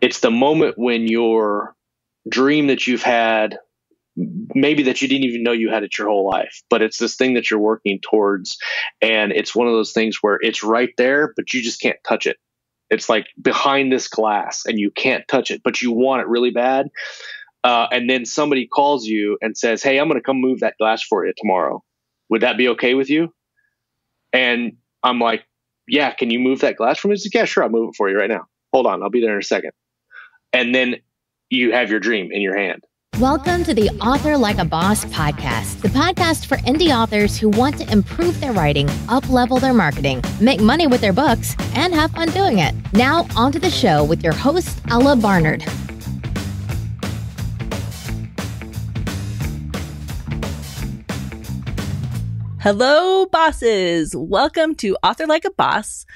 it's the moment when your dream that you've had maybe that you didn't even know you had it your whole life but it's this thing that you're working towards and it's one of those things where it's right there but you just can't touch it. It's like behind this glass and you can't touch it but you want it really bad uh, and then somebody calls you and says hey i'm going to come move that glass for you tomorrow. Would that be okay with you? And i'm like yeah can you move that glass for me? He's like yeah sure i'll move it for you right now. Hold on i'll be there in a second and then you have your dream in your hand Welcome to the Author Like a Boss podcast, the podcast for indie authors who want to improve their writing, up level their marketing, make money with their books, and have fun doing it. Now, onto the show with your host, Ella Barnard. Hello, bosses. Welcome to Author Like a Boss.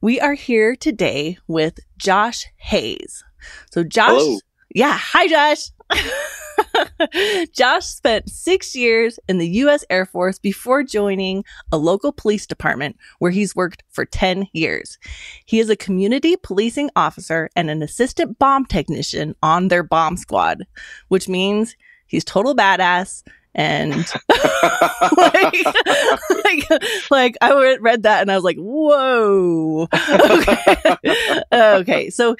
We are here today with Josh Hayes. So, Josh, Hello. yeah, hi, Josh. Josh spent six years in the U.S. Air Force before joining a local police department where he's worked for 10 years. He is a community policing officer and an assistant bomb technician on their bomb squad, which means he's total badass and like, like, like I read that and I was like, whoa. Okay. okay. So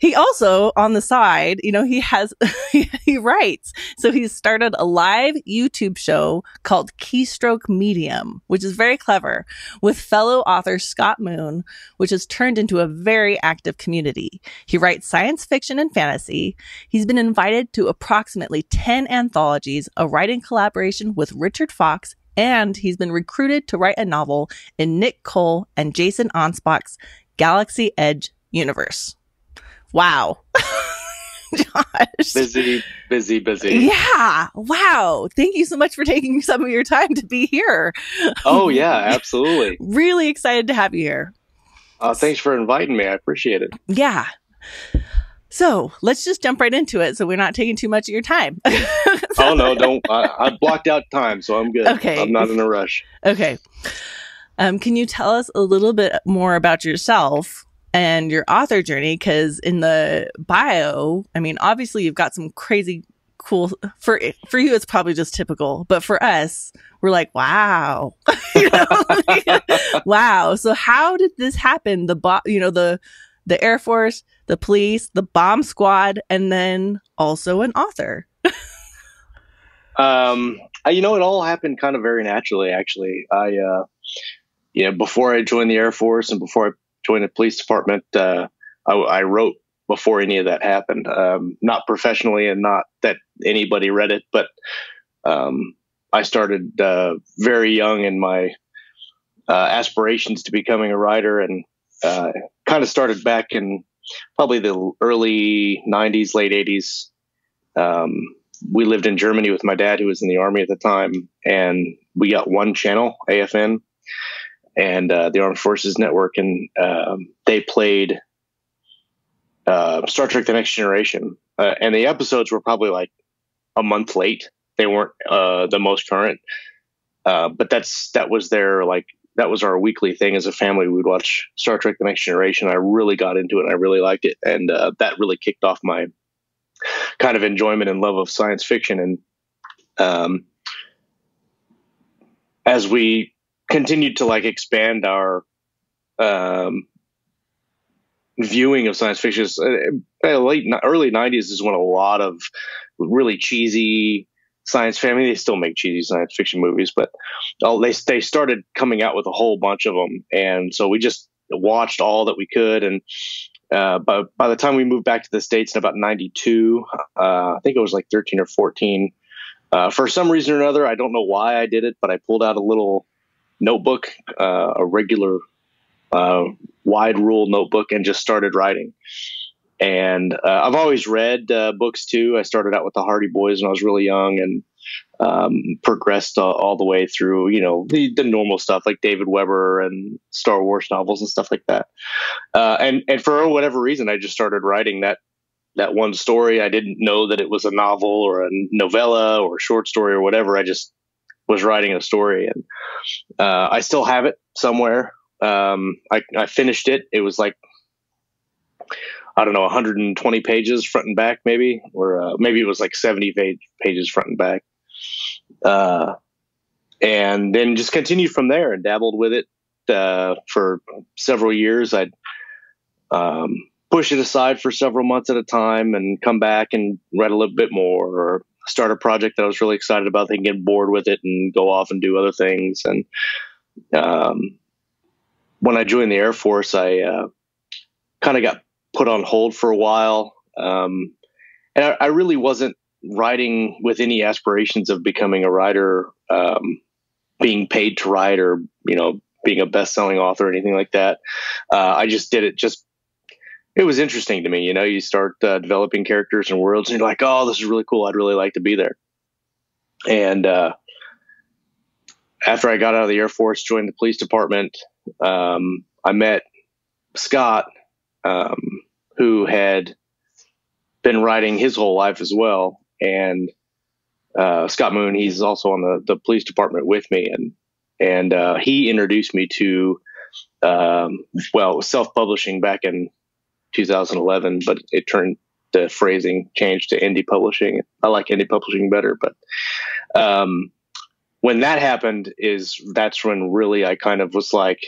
he also on the side, you know, he has he, writes. So he's started a live YouTube show called Keystroke Medium, which is very clever, with fellow author Scott Moon, which has turned into a very active community. He writes science fiction and fantasy. He's been invited to approximately 10 anthologies, a writing collaboration with Richard Fox and he's been recruited to write a novel in Nick Cole and Jason Anspach's Galaxy Edge universe. Wow. Josh. busy busy busy Yeah. Wow. Thank you so much for taking some of your time to be here. oh yeah absolutely Really excited to have you here. uh, thanks for inviting me i appreciate it Yeah. So let's just jump right into it so we're not taking too much of your time. oh no don't I, I blocked out time so i'm good Okay. i'm not in a rush Okay. Um, can you tell us a little bit more about yourself and your author journey? Because in the bio, I mean, obviously you've got some crazy cool for for you. It's probably just typical, but for us, we're like, wow, know, like, wow. So how did this happen? The bo- you know the the Air Force, the police, the bomb squad, and then also an author. Um, I- you know, it all happened kind of very naturally. Actually, I, uh, know, before I joined the Air Force and before I joined the police department, uh, I, I wrote before any of that happened. Um, not professionally, and not that anybody read it, but um, I started uh, very young in my uh, aspirations to becoming a writer, and uh, kind of started back in probably the early '90s, late '80s. Um, we lived in Germany with my dad, who was in the army at the time, and we got one channel, AFN, and uh, the Armed Forces Network, and um, they played uh, Star Trek: The Next Generation, uh, and the episodes were probably like a month late. They weren't uh, the most current, uh, but that's that was their like that was our weekly thing as a family. We'd watch Star Trek: The Next Generation. I really got into it. and I really liked it, and uh, that really kicked off my kind of enjoyment and love of science fiction. And um, as we continued to like expand our um, viewing of science fiction, uh, uh, late early '90s is when a lot of really cheesy science fiction. Mean, they still make cheesy science fiction movies, but oh, they they started coming out with a whole bunch of them, and so we just watched all that we could and uh, by, by the time we moved back to the states in about 92 uh, i think it was like 13 or 14 uh, for some reason or another i don't know why i did it but i pulled out a little notebook uh, a regular uh, wide rule notebook and just started writing and uh, i've always read books too i started out with the hardy boys when i was really young and um, progressed all, all, the way through, you know, the, the, normal stuff like David Weber and Star Wars novels and stuff like that. Uh, and and for whatever reason, I just started writing that that one story. I didn't know that it was a novel or a novella or a short story or whatever. I just was writing a story, and uh, I still have it somewhere. Um, I, I finished it. It was like I don't know, 120 pages front and back, maybe, or uh, maybe it was like 70 page, pages front and back. Uh, and then just continued from there and dabbled with it uh, for several years. I'd um, push it aside for several months at a time and come back and write a little bit more or start a project that I was really excited about, then get bored with it and go off and do other things. And um, when I joined the Air Force, I uh, kind of got put on hold for a while. Um, and I, I, really wasn't writing with any aspirations of becoming a writer, um, being paid to write or, you know, being a best selling author or anything like that. Uh, I just did it just, it was interesting to me. You know, you start uh, developing characters and worlds and you're like, oh, this is really cool. I'd really like to be there. And, uh, after I got out of the Air Force, joined the police department, um, I met Scott, um, who had been writing his whole life as well. And uh, Scott Moon, he's also on the, the police department with me, and and uh, he introduced me to um, well self publishing back in 2011, but it turned the phrasing changed to indie publishing. I like indie publishing better, but um, when that happened, is that's when really I kind of was like,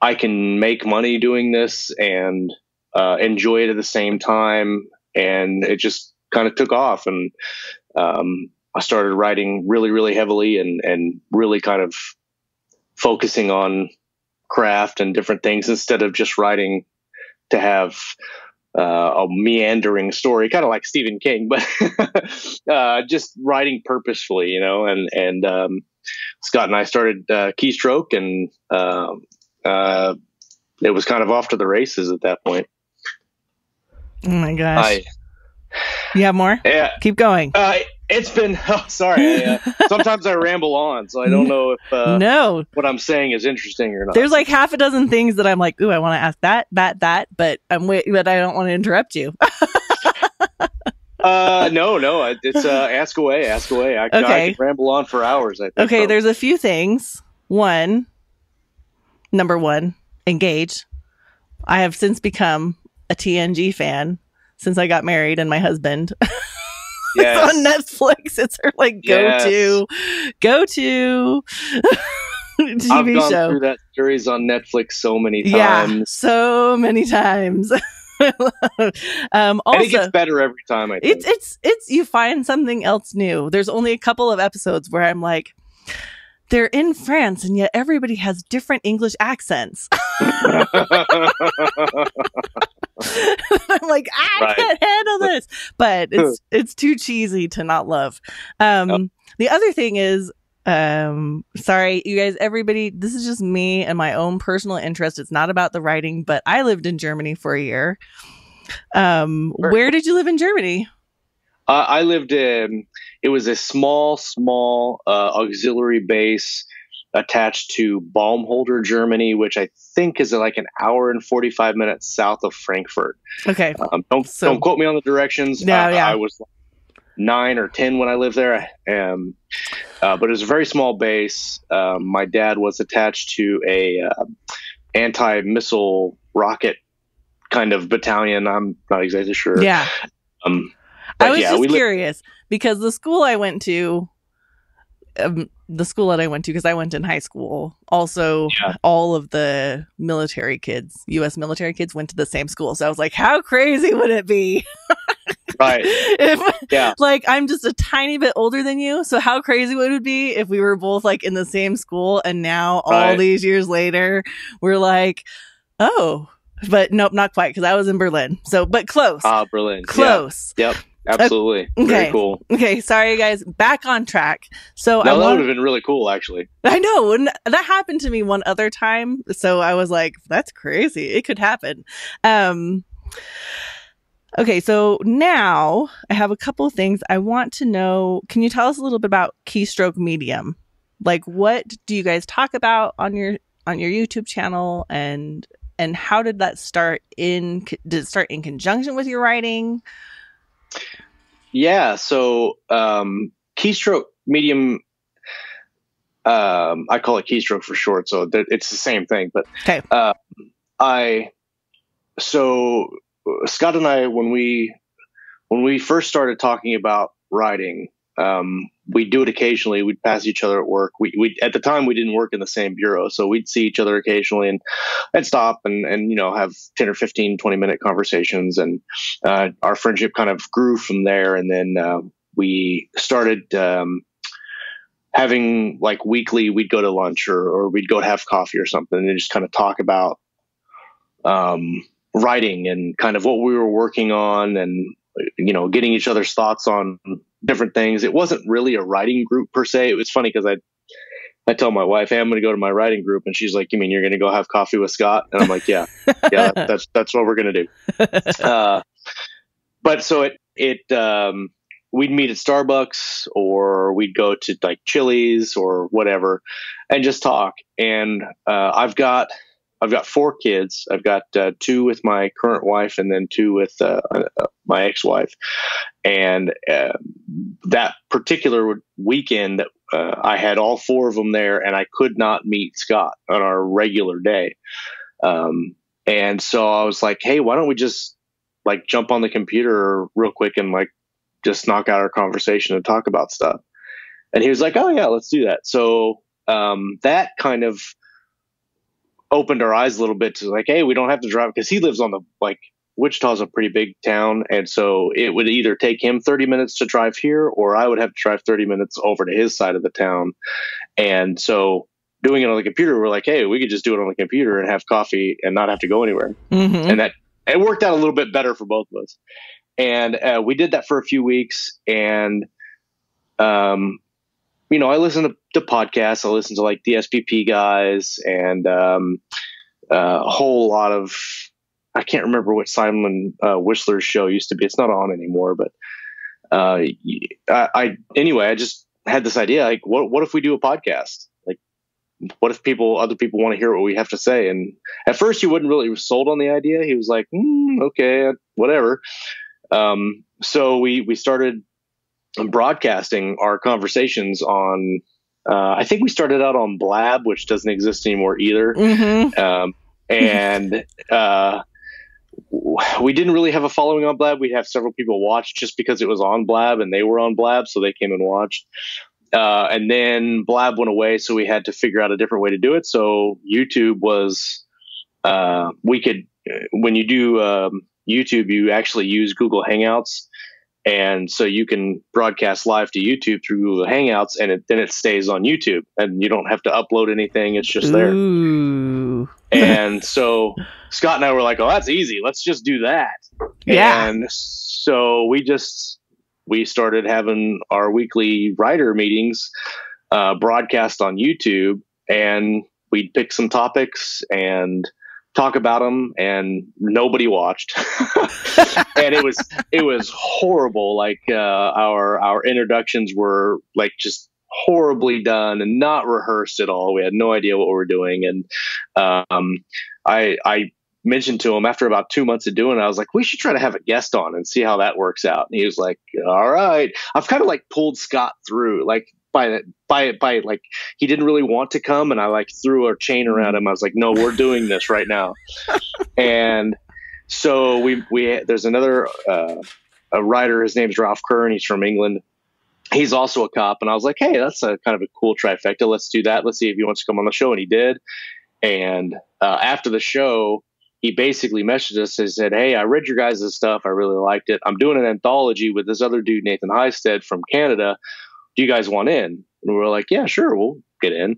I can make money doing this and uh, enjoy it at the same time. And it just kind of took off. And um, I started writing really, really heavily and, and really kind of focusing on craft and different things instead of just writing to have uh, a meandering story, kind of like Stephen King, but uh, just writing purposefully, you know. And and um, Scott and I started uh, Keystroke, and um, uh, it was kind of off to the races at that point. Oh my gosh! I, you have more? Yeah, keep going. Uh, it's been. Oh, sorry. I, uh, sometimes I ramble on, so I don't know if uh, no what I'm saying is interesting or not. There's like half a dozen things that I'm like, ooh, I want to ask that, that, that, but I'm wait, but I don't want to interrupt you. uh, no, no, it's uh, ask away, ask away. I, okay. I can ramble on for hours. I think. Okay, so. there's a few things. One, number one, engage. I have since become a TNG fan since I got married and my husband. Yes. it's on Netflix. It's her like go yes. to, go to TV I've gone show. Through that series on Netflix so many times. Yeah, so many times. um, also, and it gets better every time. I think. it's it's it's you find something else new. There's only a couple of episodes where I'm like, they're in France and yet everybody has different English accents. I'm like, I right. can't handle this, but it's it's too cheesy to not love. Um, oh. The other thing is, um, sorry, you guys, everybody, this is just me and my own personal interest. It's not about the writing, but I lived in Germany for a year. Um, where did you live in Germany? Uh, I lived in, it was a small, small uh, auxiliary base attached to Baumholder, Germany, which I think is like an hour and 45 minutes south of Frankfurt. Okay. Um, don't, so, don't quote me on the directions. No, uh, yeah. I was nine or 10 when I lived there. Um, uh, but it was a very small base. Um, my dad was attached to a uh, anti-missile rocket kind of battalion. I'm not exactly sure. Yeah. Um, I was yeah, just curious li- because the school I went to, um, the school that I went to, because I went in high school, also yeah. all of the military kids, U.S. military kids, went to the same school. So I was like, how crazy would it be? right. if, yeah. Like, I'm just a tiny bit older than you. So how crazy would it be if we were both like in the same school and now all these years later, we're like, oh, but nope, not quite because I was in Berlin. So, but close. Ah, Berlin. Close. Yeah. Yep. Absolutely. Okay. Very cool. Okay. Sorry, guys. Back on track. So no, that would have been really cool, actually. I know. And that happened to me one other time. So I was like, that's crazy. It could happen. Um, okay. So now I have a couple of things I want to know. Can you tell us a little bit about Keystroke Medium? Like, what do you guys talk about on your on your YouTube channel and and how did that start in did it start in conjunction with your writing yeah. So um, keystroke medium. Um, I call it keystroke for short, so th- it's the same thing. But okay. uh, I so Scott and I, when we when we first started talking about writing, um, we'd do it occasionally. We'd pass each other at work. We, we at the time we didn't work in the same bureau, so we'd see each other occasionally, and I'd stop and and you know have ten or 15, 20 minute conversations, and uh, our friendship kind of grew from there. And then uh, we started um, having like weekly. We'd go to lunch or or we'd go have coffee or something, and just kind of talk about um, writing and kind of what we were working on, and you know getting each other's thoughts on different things. It wasn't really a writing group per se. It was funny because I I tell my wife, hey, I'm going to go to my writing group, and she's like, "You mean you're going to go have coffee with Scott?" And I'm like, "Yeah, yeah, that's that's what we're going to do." Uh, but so it it um, we'd meet at Starbucks or we'd go to like Chili's or whatever, and just talk. And uh, I've got I've got four kids. I've got uh, two with my current wife, and then two with uh, uh my ex-wife. And uh, that particular weekend, uh, I had all four of them there, and I could not meet Scott on our regular day. Um, and so I was like, "Hey, why don't we just like jump on the computer real quick and like just knock out our conversation and talk about stuff?" And he was like, "Oh yeah, let's do that." So um, that kind of opened our eyes a little bit to like, hey, we don't have to drive because he lives on the like Wichita's a pretty big town, and so it would either take him 30 minutes to drive here, or I would have to drive 30 minutes over to his side of the town. And so doing it on the computer, we're like, hey, we could just do it on the computer and have coffee and not have to go anywhere. Mm-hmm. And that it worked out a little bit better for both of us. And uh, we did that for a few weeks, and um, you know, I listen to, to podcasts. I listen to like the SPP guys and um, uh, a whole lot of. I can't remember what Simon uh, Whistler's show used to be. It's not on anymore, but uh, I, I anyway. I just had this idea like, what what if we do a podcast? Like, what if people, other people, want to hear what we have to say? And at first, he wasn't really sold on the idea. He was like, mm, okay, whatever. Um, so we we started broadcasting our conversations on uh, I think we started out on Blab, which doesn't exist anymore either. Mm-hmm. Um, and uh, we didn't really have a following on Blab. We'd have several people watch just because it was on Blab and they were on Blab, so they came and watched. Uh, and then Blab went away, so we had to figure out a different way to do it. So YouTube was, uh, we could, when you do um, YouTube, you actually use Google Hangouts and so you can broadcast live to YouTube through Google Hangouts, and it, then it stays on YouTube, and you don't have to upload anything; it's just there. And so Scott and I were like, "Oh, that's easy. Let's just do that." Yeah. And so we just we started having our weekly writer meetings uh, broadcast on YouTube, and we'd pick some topics and talk about them and nobody watched and it was it was horrible like uh, our our introductions were like just horribly done and not rehearsed at all we had no idea what we were doing and um, i i mentioned to him after about two months of doing it i was like we should try to have a guest on and see how that works out and he was like all right i've kind of like pulled scott through like by it, by it by it. like he didn't really want to come and I like threw a chain around him. I was like, "No, we're doing this right now." and so we we there's another uh, a writer. His name's Ralph Kern. He's from England. He's also a cop, and I was like, "Hey, that's a kind of a cool trifecta. Let's do that. Let's see if he wants to come on the show." And he did. And uh, after the show, he basically messaged us and said, Hey, I read your guys' stuff. I really liked it. I'm doing an anthology with this other dude, Nathan Hystad from Canada do you guys want in? And we were like, yeah, sure, we'll get in.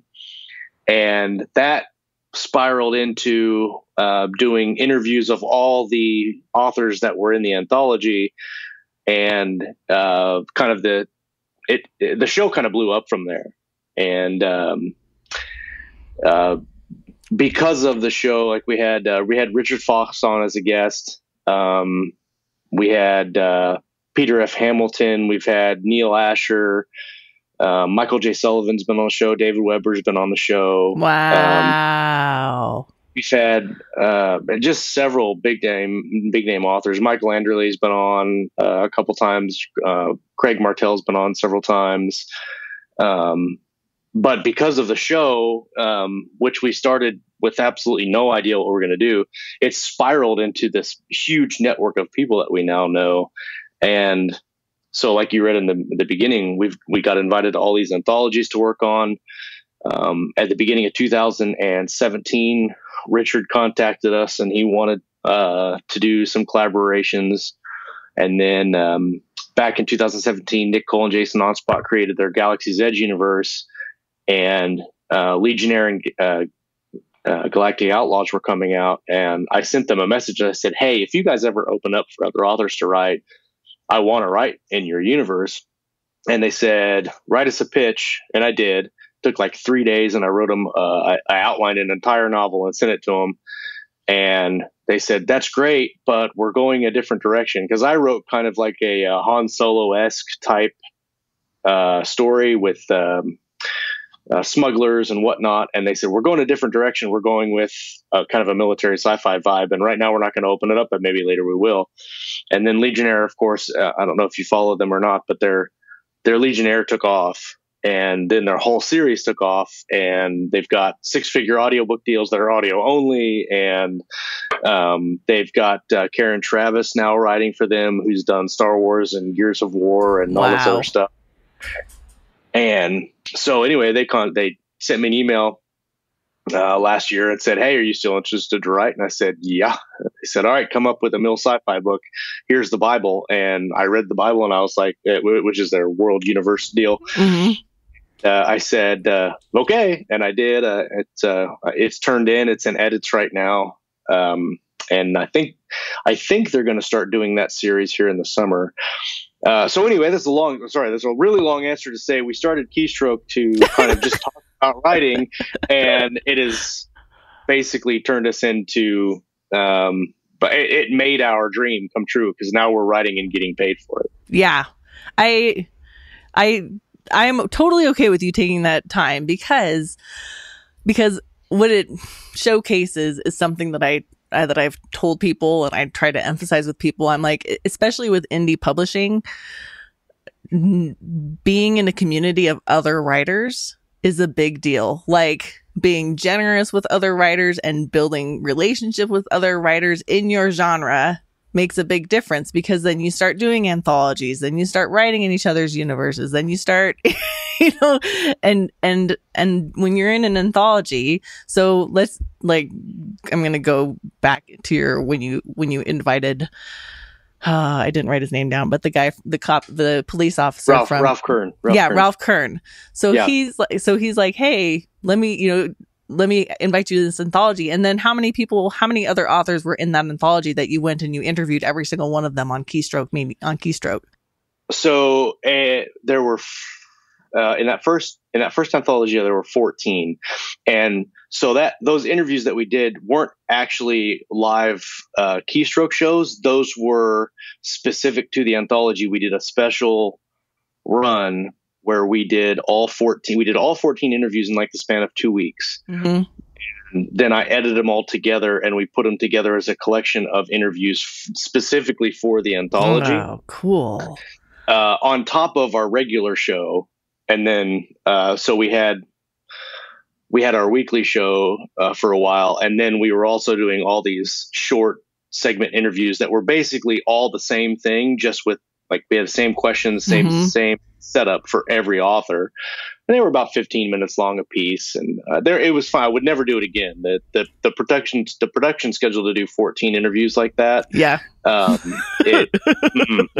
And that spiraled into uh, doing interviews of all the authors that were in the anthology, and uh, kind of the it, it, the show kind of blew up from there. And um, uh, because of the show, like we had uh, we had Richard Fox on as a guest. Um, we had uh, Peter F. Hamilton. We've had Neal Asher. Uh, Michael J. Sullivan's been on the show. David Weber's been on the show. Wow. Um, we've had uh, just several big name big name authors. Michael Anderle's been on uh, a couple times. Uh, Craig Martelle's been on several times. Um, but because of the show, um, which we started with absolutely no idea what we are going to do, it spiraled into this huge network of people that we now know. And so, like you read in the, the beginning, we've we got invited to all these anthologies to work on. Um, at the beginning of 2017, Richard contacted us and he wanted uh, to do some collaborations. And then um, back in 2017, Nick Cole and Jason Anspach created their Galaxy's Edge universe, and uh, Legionnaire and uh, uh, Galactic Outlaws were coming out. And I sent them a message I said, Hey, if you guys ever open up for other authors to write, I want to write in your universe. And they said, Write us a pitch. And I did. Took like three days, and I wrote them. Uh, I, I outlined an entire novel and sent it to them. And they said that's great, but we're going a different direction because I wrote kind of like a, a Han Solo esque type uh, story with um, uh, smugglers and whatnot, and they said we're going a different direction. We're going with kind of a military sci-fi vibe, and right now we're not going to open it up, but maybe later we will. And then Legionnaire, of course, uh, I don't know if you follow them or not, but their their Legionnaire took off, and then their whole series took off and they've got six figure audiobook deals that are audio only and um, they've got uh, karen traviss now writing for them who's done star wars and gears of war and wow. all this other stuff and so anyway they con- they sent me an email uh, last year and said, "Hey, are you still interested to write?" And I said, "Yeah." They said, "All right, come up with a mil sci-fi book. Here's the Bible." And I read the Bible, and I was like, eh, which is their world universe deal. Mm-hmm uh, I said, uh, okay. And I did. Uh, it's, uh, it's turned in, it's in edits right now. Um, and I think, I think they're going to start doing that series here in the summer. Uh, so anyway, that's a long, sorry, that's a really long answer to say we started Keystroke to kind of just talk about writing and it has basically turned us into, um, but it, it made our dream come true because now we're writing and getting paid for it. Yeah. I, I I am totally okay with you taking that time because because what it showcases is something that I uh, that I've told people and I try to emphasize with people. I'm like, especially with indie publishing, being in a community of other writers is a big deal. Like being generous with other writers and building relationship with other writers in your genre makes a big difference because then you start doing anthologies, then you start writing in each other's universes, then you start, you know, and, and, and when you're in an anthology, so let's like, I'm going to go back to your, when you, when you invited, uh, I didn't write his name down, but the guy, the cop, the police officer Ralph, from Ralph Kern. Ralph yeah, Kern. Ralph Kern. So yeah. he's like, so he's like, hey, let me, you know, let me invite you to this anthology. And then how many people, how many other authors were in that anthology that you went and you interviewed every single one of them on Keystroke, maybe on Keystroke? So uh, there were uh, in that first in that first anthology there were 14 and so that those interviews that we did weren't actually live uh, keystroke shows those were specific to the anthology we did a special run where we did all 14 we did all 14 interviews in like the span of two weeks. Mm-hmm. and then i edited them all together and we put them together as a collection of interviews f- specifically for the anthology. Wow cool. Uh, on top of our regular show and then uh, so we had we had our weekly show uh, for a while. And then we were also doing all these short segment interviews that were basically all the same thing just with like we had the same questions same mm-hmm. same setup for every author. And they were about 15 minutes long a piece, and uh, there it was fine. I would never do it again. The the the production the production schedule to do 14 interviews like that. Yeah, um, it,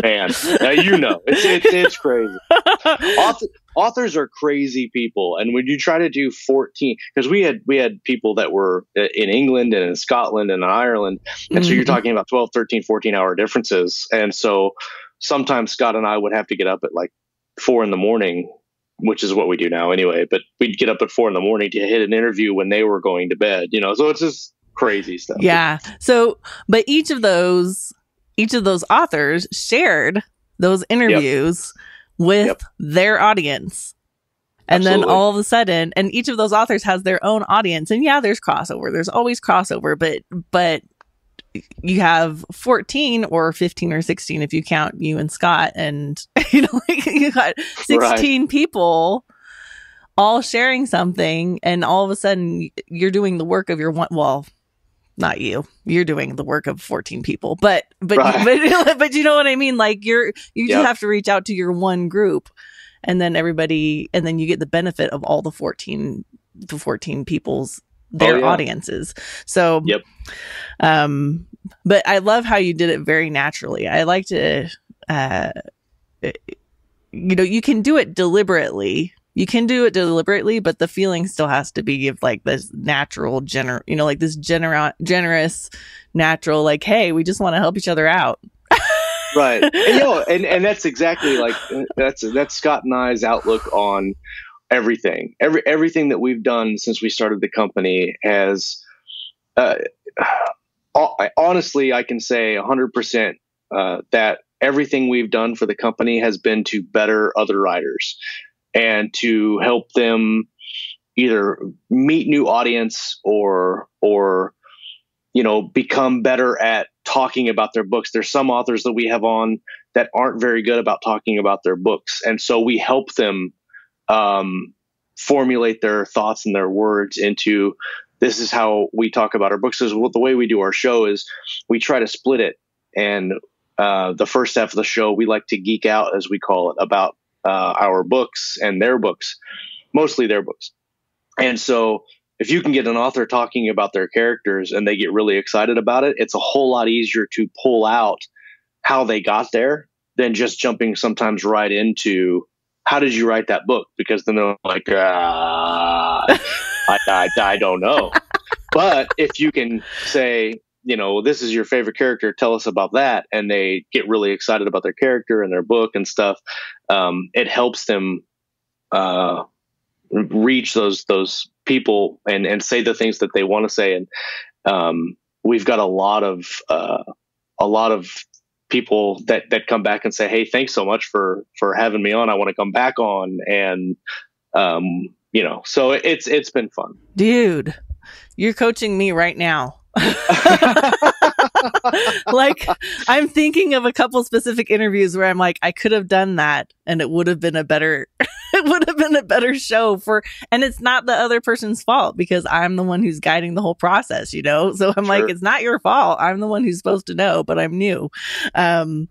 man, now you know it's it's, it's crazy. Author, authors are crazy people, and when you try to do 14, because we had we had people that were uh, in England and in Scotland and in Ireland, and mm-hmm. so you're mm-hmm. talking about 12, 13, 14 hour differences, and so sometimes Scott and I would have to get up at like four in the morning, which is what we do now anyway. But we'd get up at four in the morning to hit an interview when they were going to bed, you know. So it's just crazy stuff. Yeah. So, but each of those, each of those authors shared those interviews yep. with yep. their audience. And Absolutely. then all of a sudden, and each of those authors has their own audience. And yeah, there's crossover. There's always crossover, but, but you have 14 or 15 or 16 if you count you and Scott and you know like you got 16 right. people all sharing something and all of a sudden you're doing the work of your one well not you you're doing the work of 14 people but but right. but, but you know what i mean like you're you just yep. have to reach out to your one group and then everybody and then you get the benefit of all the 14 the 14 people's their oh, yeah. audiences so yep um but i love how you did it very naturally i like to uh you know you can do it deliberately you can do it deliberately, but the feeling still has to be of like this natural, gener, you know, like this gener- generous, natural, like, hey, we just want to help each other out. right. And, you know, and, and that's exactly like, that's, that's Scott and I's outlook on everything. Every, everything that we've done since we started the company has, uh, honestly, I can say hundred percent, uh, that everything we've done for the company has been to better other writers and to help them either meet new audience or or you know become better at talking about their books there's some authors that we have on that aren't very good about talking about their books and so we help them um, formulate their thoughts and their words into this is how we talk about our books is the way we do our show is we try to split it and uh, the first half of the show we like to geek out as we call it about uh, our books and their books, mostly their books. And so if you can get an author talking about their characters and they get really excited about it, it's a whole lot easier to pull out how they got there than just jumping sometimes right into how did you write that book? Because then they're like, ah, I, I, I don't know. but if you can say, you know, this is your favorite character. Tell us about that. And they get really excited about their character and their book and stuff. Um, it helps them uh, reach those those people and and say the things that they want to say. And um, we've got a lot of uh, a lot of people that that come back and say, "Hey, thanks so much for for having me on. I want to come back on." And um, you know, so it's it's been fun, dude. You're coaching me right now. like I'm thinking of a couple specific interviews where I'm like, I could have done that and it would have been a better it would have been a better show for and it's not the other person's fault because I'm the one who's guiding the whole process, you know? So I'm sure. like, it's not your fault. I'm the one who's supposed to know, but I'm new. Um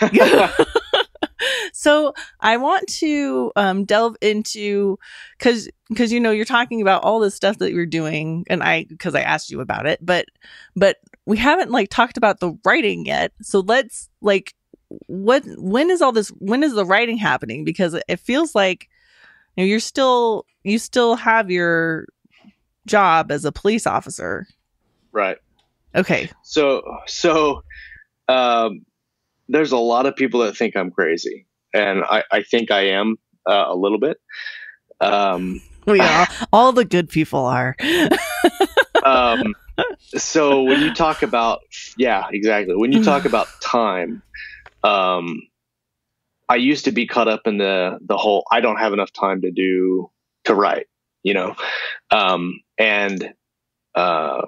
so I want to um, delve into because because you know you're talking about all this stuff that you're doing, and I because I asked you about it, but but we haven't like talked about the writing yet. So let's like what when is all this when is the writing happening? Because it feels like you know, you're still you still have your job as a police officer, right? Okay. So so um, there's a lot of people that think I'm crazy, and I, I think I am uh, a little bit. Um, we all, all the good people are. um, so when you talk about, yeah, exactly. When you talk about time, um, I used to be caught up in the the whole I don't have enough time to do to write, you know, um, and uh,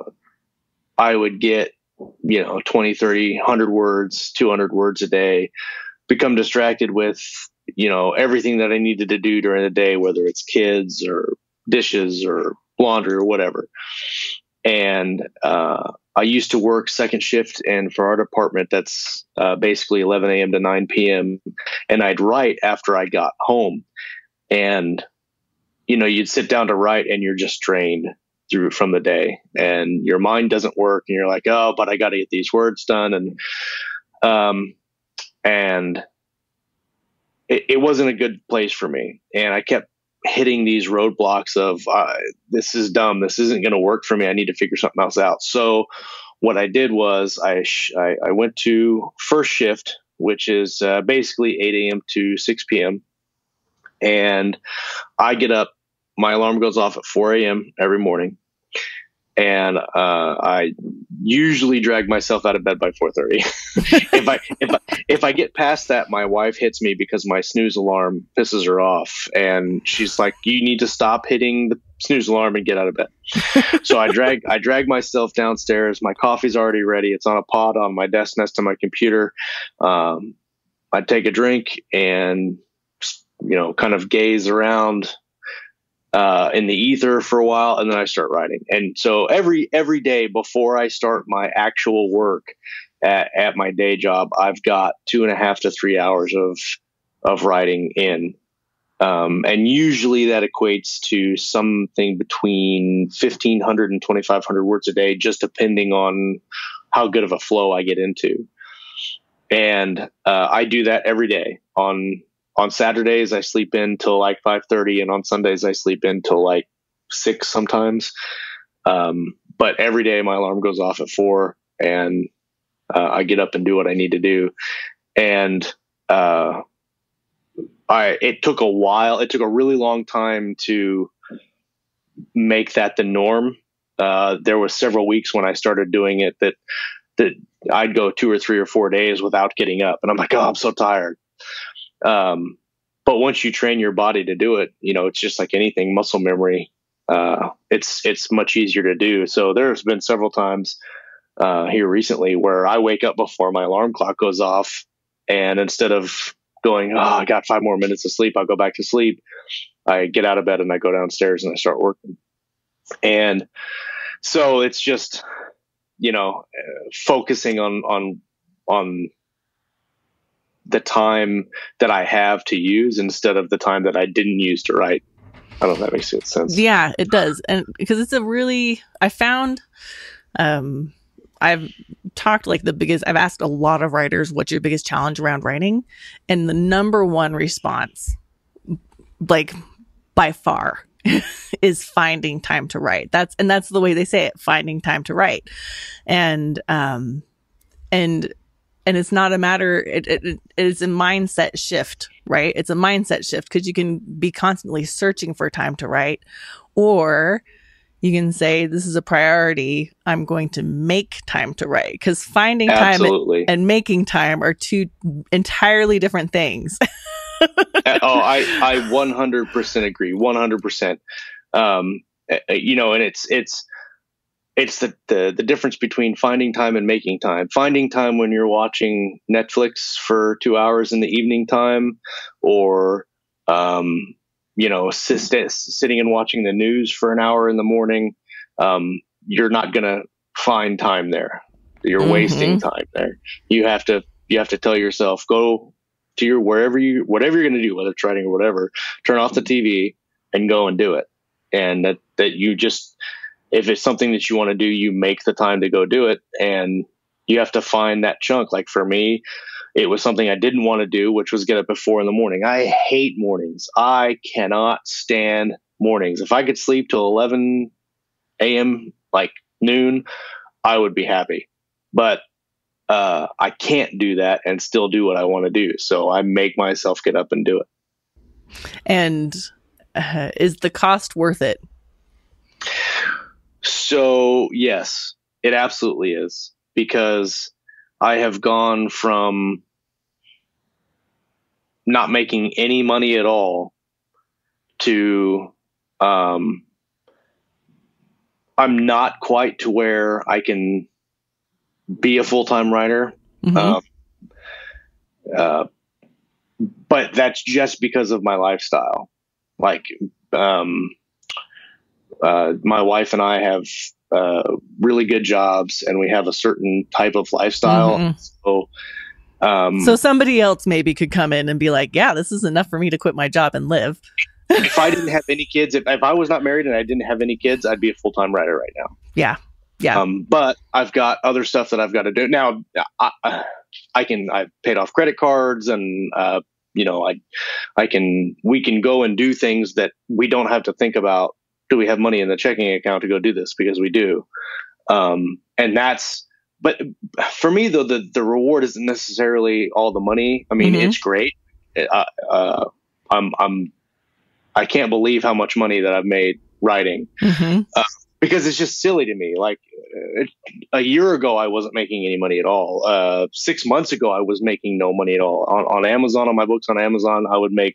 I would get you know 20 30 100 words 200 words a day become distracted with you know everything that i needed to do during the day whether it's kids or dishes or laundry or whatever and uh, i used to work second shift and for our department that's uh, basically 11 a.m to 9 p.m and i'd write after i got home. And you know you'd sit down to write and you're just drained through from the day and your mind doesn't work and you're like oh but i got to get these words done and um and it, it, wasn't a good place for me. And i kept hitting these roadblocks of uh, this is dumb this isn't going to work for me i need to figure something else out so what i did was i sh- I, I, went to first shift which is uh, basically 8 a.m to 6 p.m and i get up my alarm goes off at 4 a.m. every morning, and uh, I usually drag myself out of bed by 4:30. if I if I if I get past that, my wife hits me because my snooze alarm pisses her off, and she's like, "You need to stop hitting the snooze alarm and get out of bed." so I drag I drag myself downstairs. My coffee's already ready. It's on a pod on my desk next to my computer. Um, I take a drink and you know kind of gaze around uh, in the ether for a while, and then I start writing. And so every every day before I start my actual work at, at my day job, I've got two and a half to three hours of of writing in. Um, and usually that equates to something between 1500 and 2500 words a day, just depending on how good of a flow I get into. And uh, I do that every day. On on Saturdays, I sleep in till like 5:30, and on Sundays, I sleep in till like six sometimes. Um, but every day, my alarm goes off at four, and uh, I get up and do what I need to do. And uh, I it took a while. It took a really long time to make that the norm. Uh, there was several weeks when I started doing it that that I'd go two or three or four days without getting up, and I'm like, oh, I'm so tired. Um, but once you train your body to do it, you know, it's just like anything, muscle memory. Uh, it's it's much easier to do. So there's been several times uh, here recently where I wake up before my alarm clock goes off, and instead of going, oh, I got five more minutes of sleep, I'll go back to sleep. I get out of bed and I go downstairs and I start working. And so it's just, you know, focusing on on on the time that I have to use instead of the time that I didn't use to write. I don't know if that makes sense. Yeah, it does. And because it's a really I found um I've talked like the biggest I've asked a lot of writers what's your biggest challenge around writing and the number one response like by far is finding time to write. That's and that's the way they say it, finding time to write. And um and and it's not a matter it, it, it is a mindset shift right? It's a mindset shift because you can be constantly searching for time to write or you can say this is a priority. I'm going to make time to write. Because finding time and, and making time are two entirely different things. Uh, oh i i 100% agree 100% um eh, eh, you know and it's it's it's the, the the difference between finding time and making time. Finding time when you're watching Netflix for two hours in the evening time, or um, you know, sit, sitting and watching the news for an hour in the morning. Um, you're not gonna find time there. You're mm-hmm. wasting time there. You have to you have to tell yourself go to your wherever you whatever you're gonna do, whether it's writing or whatever. Turn off the TV and go and do it. And that that you just if it's something that you want to do, you make the time to go do it. And you have to find that chunk. Like for me, it was something I didn't want to do, which was get up at four in the morning. I hate mornings. I cannot stand mornings. If I could sleep till 11 a.m., like noon, I would be happy. But uh, I can't do that and still do what I want to do. So I make myself get up and do it. And uh, is the cost worth it? So, yes, it absolutely is because I have gone from not making any money at all to um, I'm not quite to where I can be a full time writer. Mm-hmm. Um, uh, but that's just because of my lifestyle. Like, um, uh, my wife and I have uh, really good jobs and we have a certain type of lifestyle. Mm-hmm. So, um, so somebody else maybe could come in and be like, yeah, this is enough for me to quit my job and live. if I didn't have any kids, if, if I was not married and I didn't have any kids, I'd be a full time writer right now. Yeah. Yeah. Um, but I've got other stuff that I've got to do now. I, I can, I've paid off credit cards and, uh, you know, I, I can, we can go and do things that we don't have to think about do we have money in the checking account to go do this? Because we do. Um, and that's but for me though the the reward isn't necessarily all the money. I mean mm-hmm. it's great. Uh, uh, i'm i'm i can't believe how much money that i've made writing. Mm-hmm. uh, because it's just silly to me. Like uh, a year ago i wasn't making any money at all. Uh, six months ago i was making no money at all. On, on amazon on my books on amazon i would make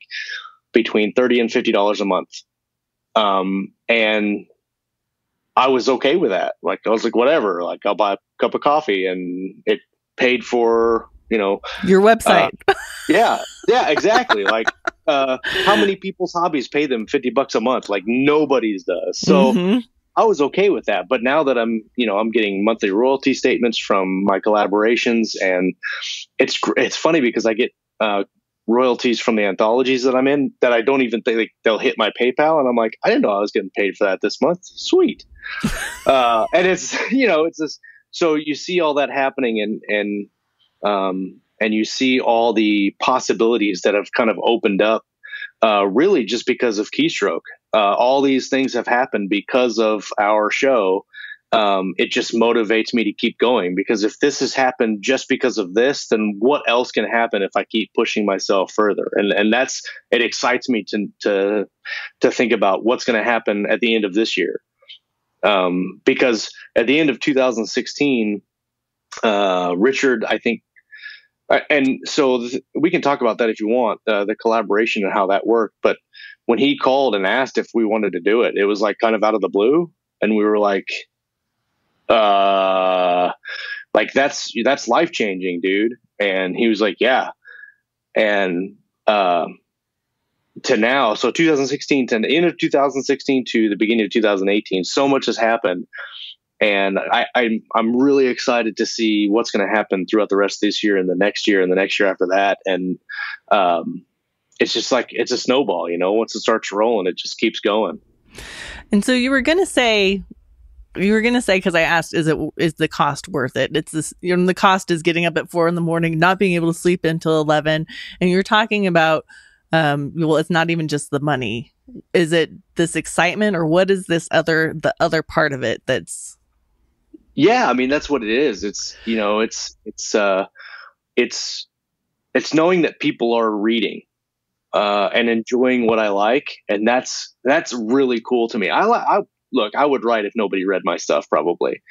between 30 and 50 dollars a month um, and I was okay with that. Like I was like, whatever. Like I'll buy a cup of coffee, and it paid for you know your website. Uh, yeah, yeah, exactly. like uh, how many people's hobbies pay them 50 bucks a month? Like nobody's does. So Mhm. I was okay with that. But now that I'm, you know, I'm getting monthly royalty statements from my collaborations, and it's it's funny because I get uh, royalties from the anthologies that I'm in that I don't even think they'll hit my PayPal, and I'm like, I didn't know I was getting paid for that this month. Sweet. uh, and it's you know it's this. So you see all that happening, and and um, and you see all the possibilities that have kind of opened up. Uh, really, just because of Keystroke uh, all these things have happened because of our show. Um, it just motivates me to keep going because if this has happened just because of this, then what else can happen if I keep pushing myself further? And and that's it excites me to to to think about what's going to happen at the end of this year. Um, because at the end of 2016, uh, Richard, I think, uh, and so th- we can talk about that if you want, uh, the collaboration and how that worked. But when he called and asked if we wanted to do it, it was like kind of out of the blue, and we were like, uh, like that's that's life changing, dude. And he was like, yeah, and uh, to now, so 2016 to the end of 2016 to the beginning of 2018, so much has happened. And I, I'm I'm really excited to see what's going to happen throughout the rest of this year and the next year and the next year after that. And um, it's just like it's a snowball, you know. Once it starts rolling, it just keeps going. And so you were going to say, you were going to say, because I asked, is it, is the cost worth it? It's this, you know, the cost is getting up at four in the morning, not being able to sleep until 11. And you're talking about, um, well, it's not even just the money. Is it this excitement or what is this other, the other part of it that's, Yeah, I mean that's what it is. It's you know, it's it's uh, it's it's knowing that people are reading uh, and enjoying what I like, and that's that's really cool to me. I, I look, I would write if nobody read my stuff, probably,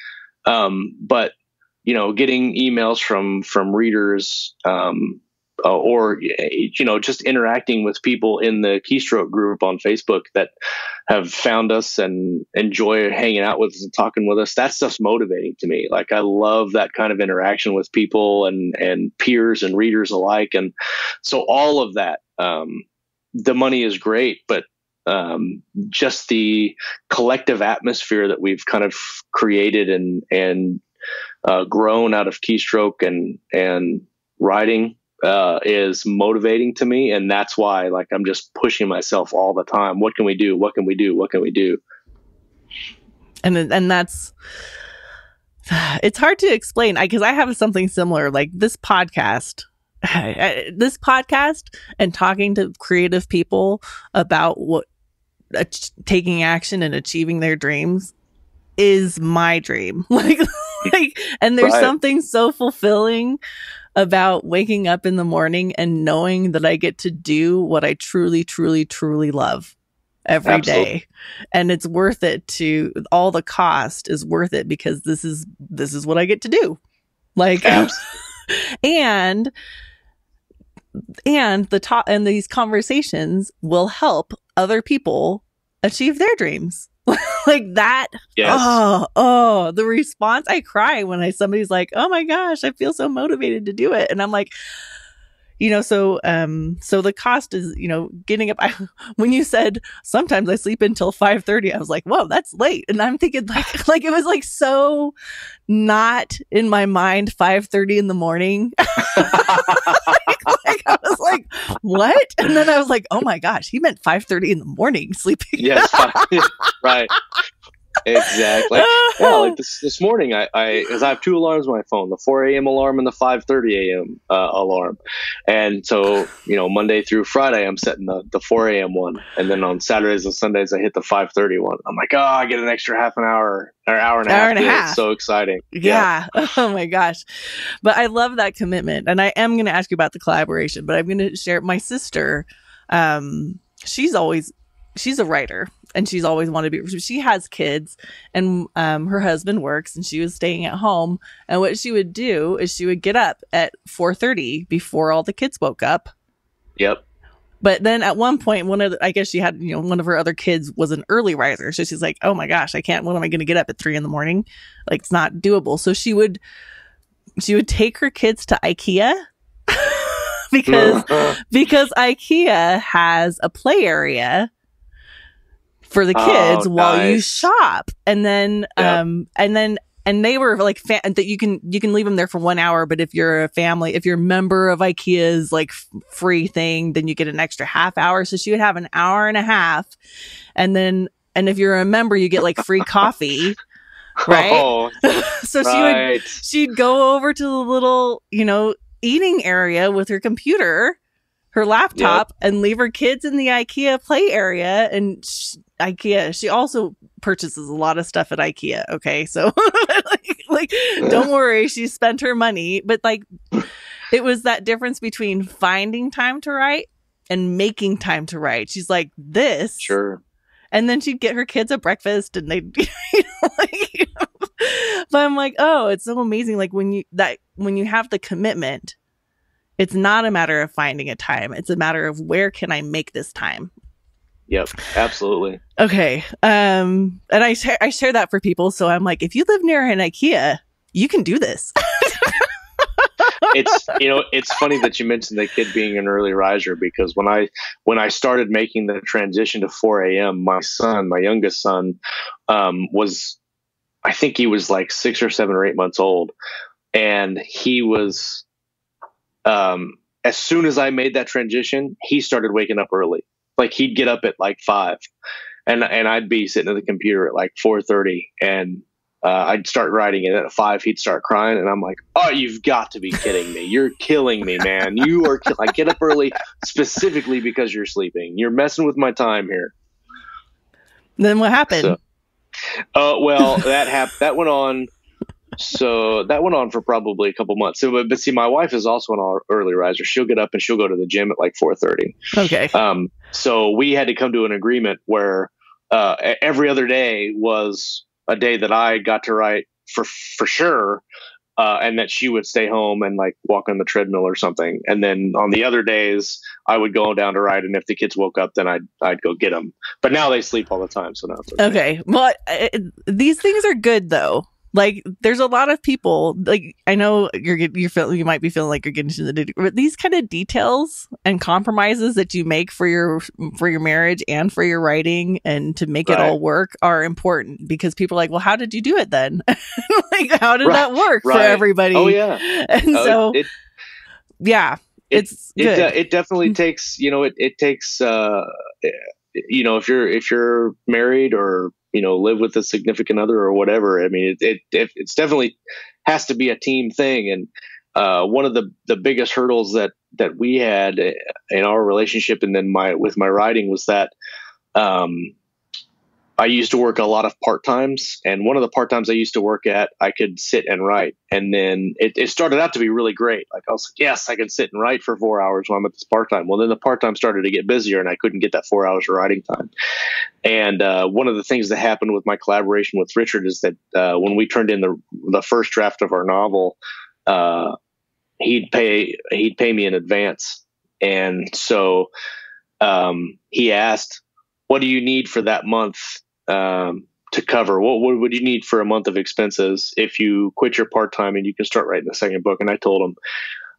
um, but you know, getting emails from from readers. Um, uh, or you know just interacting with people in the keystroke group on facebook that have found us and enjoy hanging out with us and talking with us that stuff's motivating to me like i love that kind of interaction with people and and peers and readers alike and so all of that um the money is great but um just the collective atmosphere that we've kind of created and and uh, grown out of keystroke and and writing uh, is motivating to me, and that's why like I'm just pushing myself all the time. What can we do? What can we do? What can we do? and, and that's, it's hard to explain because I have something similar like this podcast this podcast and talking to creative people about what uh, taking action and achieving their dreams is my dream like like and there's Right. something so fulfilling about waking up in the morning and knowing that I get to do what I truly truly truly love every day, Absolutely. and it's worth it to all the cost is worth it because this is this is what I get to do like and and the top and these conversations will help other people achieve their dreams like that yes. oh oh the response i cry when i somebody's like oh my gosh i feel so motivated to do it and i'm like you know so um so the cost is you know getting up I, when you said sometimes i sleep until 5:30 i was like whoa that's late and i'm thinking like like it was like so not in my mind 5:30 in the morning like I was like, what? And then I was like, oh my gosh, he meant 5:30 in the morning sleeping. yes. right. Exactly. Yeah, like this this morning, I I because I have two alarms on my phone: the 4 a.m. alarm and the 5:30 a.m. Uh, alarm. And so, you know, Monday through Friday, I'm setting the the 4 a.m. one, and then on Saturdays and Sundays, I hit the 5:30 one. I'm like, oh, I get an extra half an hour or hour and a Hour half. and a half. It's so exciting. yeah. Oh my gosh. But I love that commitment. And I am going to ask you about the collaboration, but I'm going to share my sister. Um, she's always, she's a writer and she's always wanted to be, she has kids and, um, her husband works and she was staying at home. And what she would do is she would get up at 4.30 before all the kids woke up Yep. But then at one point, one of the, I guess she had, you know, one of her other kids was an early riser. So she's like, oh my gosh, I can't, when am I going to get up at three in the morning? Like it's not doable. So she would, she would take her kids to IKEA because because IKEA has a play area for the Oh, kids while you shop, and then Yeah. um and then and they were like fa- that you can you can leave them there for one hour, but if you're a family, if you're a member of IKEA's like f- free thing, then you get an extra half hour. So she would have an hour and a half, and then and if you're a member, you get like free coffee. Right? Oh, so she would she'd go over to the little, you know, eating area with her computer, her laptop, and leave her kids in the IKEA play area. And sh- IKEA, she also purchases a lot of stuff at IKEA. Okay, so like, like, don't worry, she spent her money, but like, it was that difference between finding time to write and making time to write. She's like, this, Sure. and then she'd get her kids a breakfast and they'd you know, like you know. but i'm like oh it's so amazing like when you that when you have the commitment it's not a matter of finding a time it's a matter of where can i make this time Yep. Absolutely. okay um and i share i share that for people so i'm like if you live near an ikea you can do this it's you know it's funny that you mentioned the kid being an early riser because when I when I started making the transition to 4 a.m. my son my youngest son um, was I think he was like six or seven or eight months old and he was um, as soon as I made that transition he started waking up early like he'd get up at like five and and I'd be sitting at the computer at like 4:30 and uh, I'd start writing it at five. He'd start crying, and I'm like, "Oh, you've got to be kidding me! You're killing me, man! You are. Kill- I get up early specifically because you're sleeping. You're messing with my time here." then what happened So- Uh, well, that happened. that went on. So that went on for probably a couple months. So, but, but see, my wife is also an early riser. She'll get up and she'll go to the gym at like 4:30. okay Um, so we had to come to an agreement where uh, every other day was a day that I got to write for for sure, uh, and that she would stay home and like walk on the treadmill or something. And then on the other days, I would go down to write, and if the kids woke up, then I'd I'd go get them. But now they sleep all the time, so now okay. Okay. Well, these things are good though. Like, there's a lot of people. Like, I know you're you feel you might be feeling like you're getting to the nitty- but these kind of details and compromises that you make for your for your marriage and for your writing and to make it all work are important because people are like, well, how did you do it then? like, how did Right. that work for everybody? Oh yeah, And Oh, so, it, yeah, it- it's it, de- it definitely takes you know it, it takes uh you know if you're if you're married or you know live with a significant other or whatever. I mean it, it, it it's definitely has to be a team thing. And uh one of the the biggest hurdles that that we had in our relationship and then my with my writing was that um I used to work a lot of part times, and one of the part times I used to work at, I could sit and write. And then it, it started out to be really great. Like I was like, yes, I can sit and write for four hours while I'm at this part time. Well, then the part time started to get busier, and I couldn't get that four hours of writing time. And uh, one of the things that happened with my collaboration with Richard is that uh, when we turned in the the first draft of our novel, uh, he'd pay he'd pay me in advance, and so um, he asked, "What do you need for that month?" Um, to cover? What, what would you need for a month of expenses if you quit your part time and you can start writing the second book? And I told him,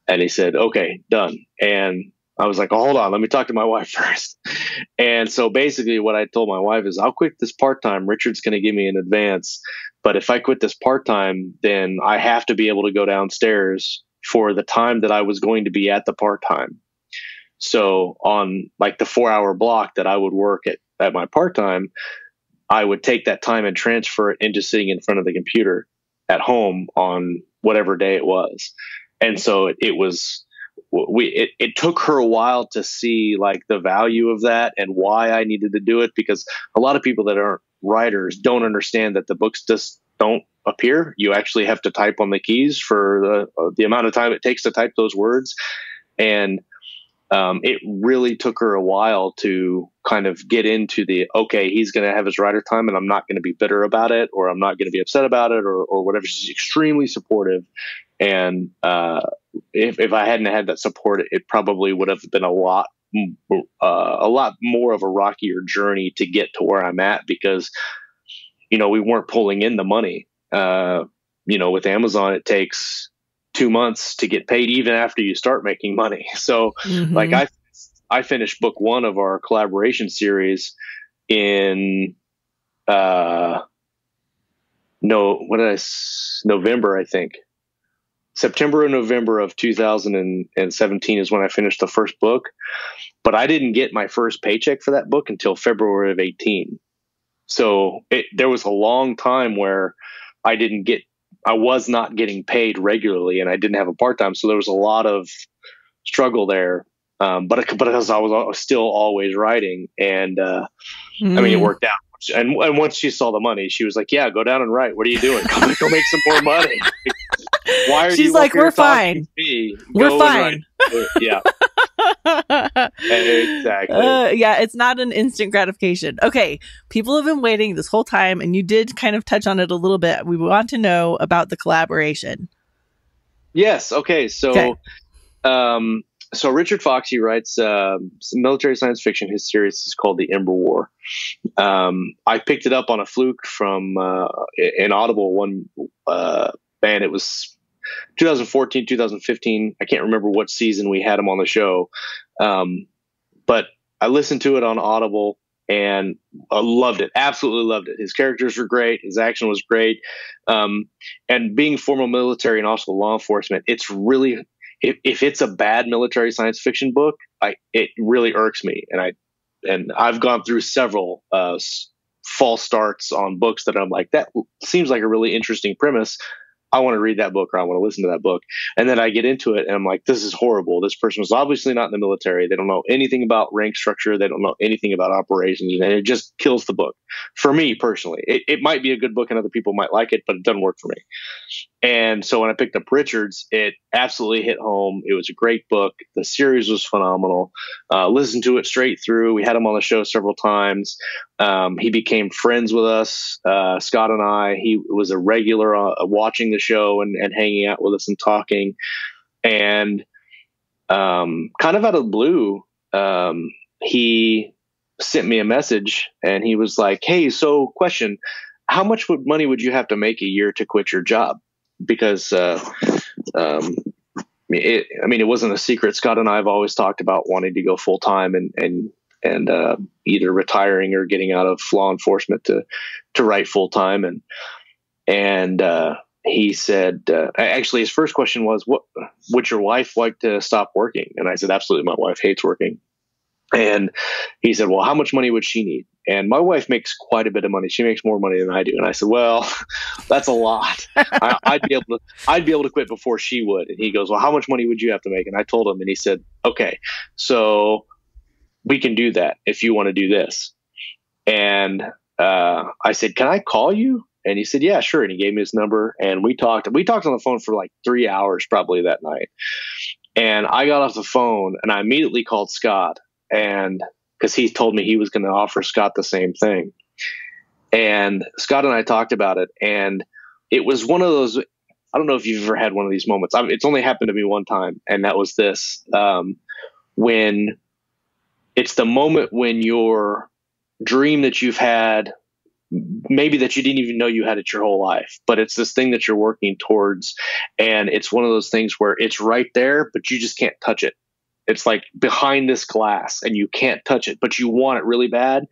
and he said, "Okay, done." And I was like, oh, "Hold on, let me talk to my wife first. And so basically, what I told my wife is, "I'll quit this part time. Richard's going to give me an advance, but if I quit this part time, then I have to be able to go downstairs for the time that I was going to be at the part time." So on like the four hour block that I would work at at my part time, I would take that time and transfer it into sitting in front of the computer at home on whatever day it was. And so it, it was we it, it took her a while to see like the value of that and why I needed to do it because a lot of people that aren't writers don't understand that the books just don't appear. You actually have to type on the keys for the uh, the amount of time it takes to type those words and um, it really took her a while to kind of get into the okay he's going to have his writer time and i'm not going to be bitter about it or i'm not going to be upset about it or, or whatever. She's extremely supportive. And uh, if, if i hadn't had that support it probably would have been a lot uh, a lot more of a rockier journey to get to where i'm at because you know we weren't pulling in the money. Uh, you know with amazon it takes two months to get paid even after you start making money. So Mm-hmm. like I I finished book one of our collaboration series in uh no what did I November I think September or November of 2017 is when I finished the first book, but I didn't get my first paycheck for that book until February of 18. So it, there was a long time where I didn't get, I was not getting paid regularly and I didn't have a part time. So there was a lot of struggle there. Um, but, but because I was still always writing and, uh, I mean, it Mm. worked out. And, and once she saw the money, she was like, yeah, go down and write. What are you doing? Go, go make some more money. Why are She's you like, "We're fine. We're Go fine. Yeah, exactly. Uh, yeah, it's not an instant gratification. Okay, people have been waiting this whole time, and you did kind of touch on it a little bit. We want to know about the collaboration. yes. Okay. So, Okay. um, so Richard Foxy writes um, some military science fiction. His series is called The Ember War. Um, I picked it up on a fluke from uh, an Audible one uh, band. It was 2014, 2015. I can't remember what season we had him on the show, um, but I listened to it on Audible and I loved it. Absolutely loved it. His characters were great. His action was great. Um, and being formal military and also law enforcement, it's really if, if it's a bad military science fiction book, I it really irks me. And I and I've gone through several uh, false starts on books that I'm like that seems like a really interesting premise. I want to read that book or I want to listen to that book. And then I get into it and I'm like, this is horrible. This person was obviously not in the military. They don't know anything about rank structure. They don't know anything about operations. And it just kills the book. For me personally, it, it might be a good book and other people might like it, but it doesn't work for me. And so when I picked up Richards, it absolutely hit home. It was a great book. The series was phenomenal. Uh, listened to it straight through. We had him on the show several times. Um, he became friends with us, uh, Scott and I. He was a regular uh, watching the show and, and hanging out with us and talking. And um, kind of out of the blue, um, he sent me a message and he was like, Hey, so question, how much would money would you have to make a year to quit your job? Because, uh, um, it, I mean, it wasn't a secret. Scott and I have always talked about wanting to go full time and, and, and, uh, either retiring or getting out of law enforcement to, to write full time. And, and, uh, he said, uh, actually, his first question was, "What would your wife like to stop working?" And I said, "Absolutely, my wife hates working." And he said, "Well, how much money would she need?" And my wife makes quite a bit of money. She makes more money than I do. And I said, "Well, that's a lot. I, I'd be able to. I'd be able to quit before she would." And he goes, "Well, how much money would you have to make?" And I told him, and he said, "Okay, so we can do that if you want to do this." And uh, I said, "Can I call you?" And he said, "Yeah, sure." And he gave me his number, and we talked. We talked on the phone for like three hours, probably that night. And I got off the phone, and I immediately called Scott, and because he told me he was going to offer Scott the same thing. And Scott and I talked about it, and it was one of those. I don't know if you've ever had one of these moments. I it's only happened to me one time, and that was this: um, when it's the moment when your dream that you've had maybe that you didn't even know you had it your whole life, but it's this thing that you're working towards. And it's one of those things where it's right there, but you just can't touch it. It's like behind this glass and you can't touch it, but you want it really bad.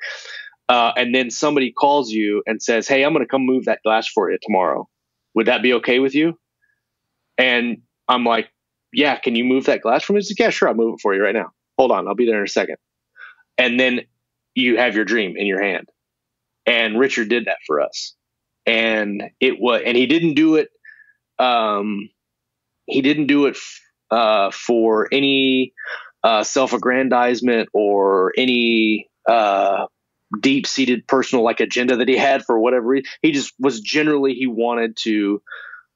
Uh, and then somebody calls you and says, Hey, I'm going to come move that glass for you tomorrow. Would that be okay with you? And I'm like, Yeah, can you move that glass for me? He's like, Yeah, sure. I'll move it for you right now. Hold on. I'll be there in a second. And then you have your dream in your hand and Richard did that for us. And it was, and he didn't do it. Um, he didn't do it uh, for any uh, self-aggrandizement or any uh, deep-seated personal like agenda that he had for whatever reason. He just was generally he wanted to.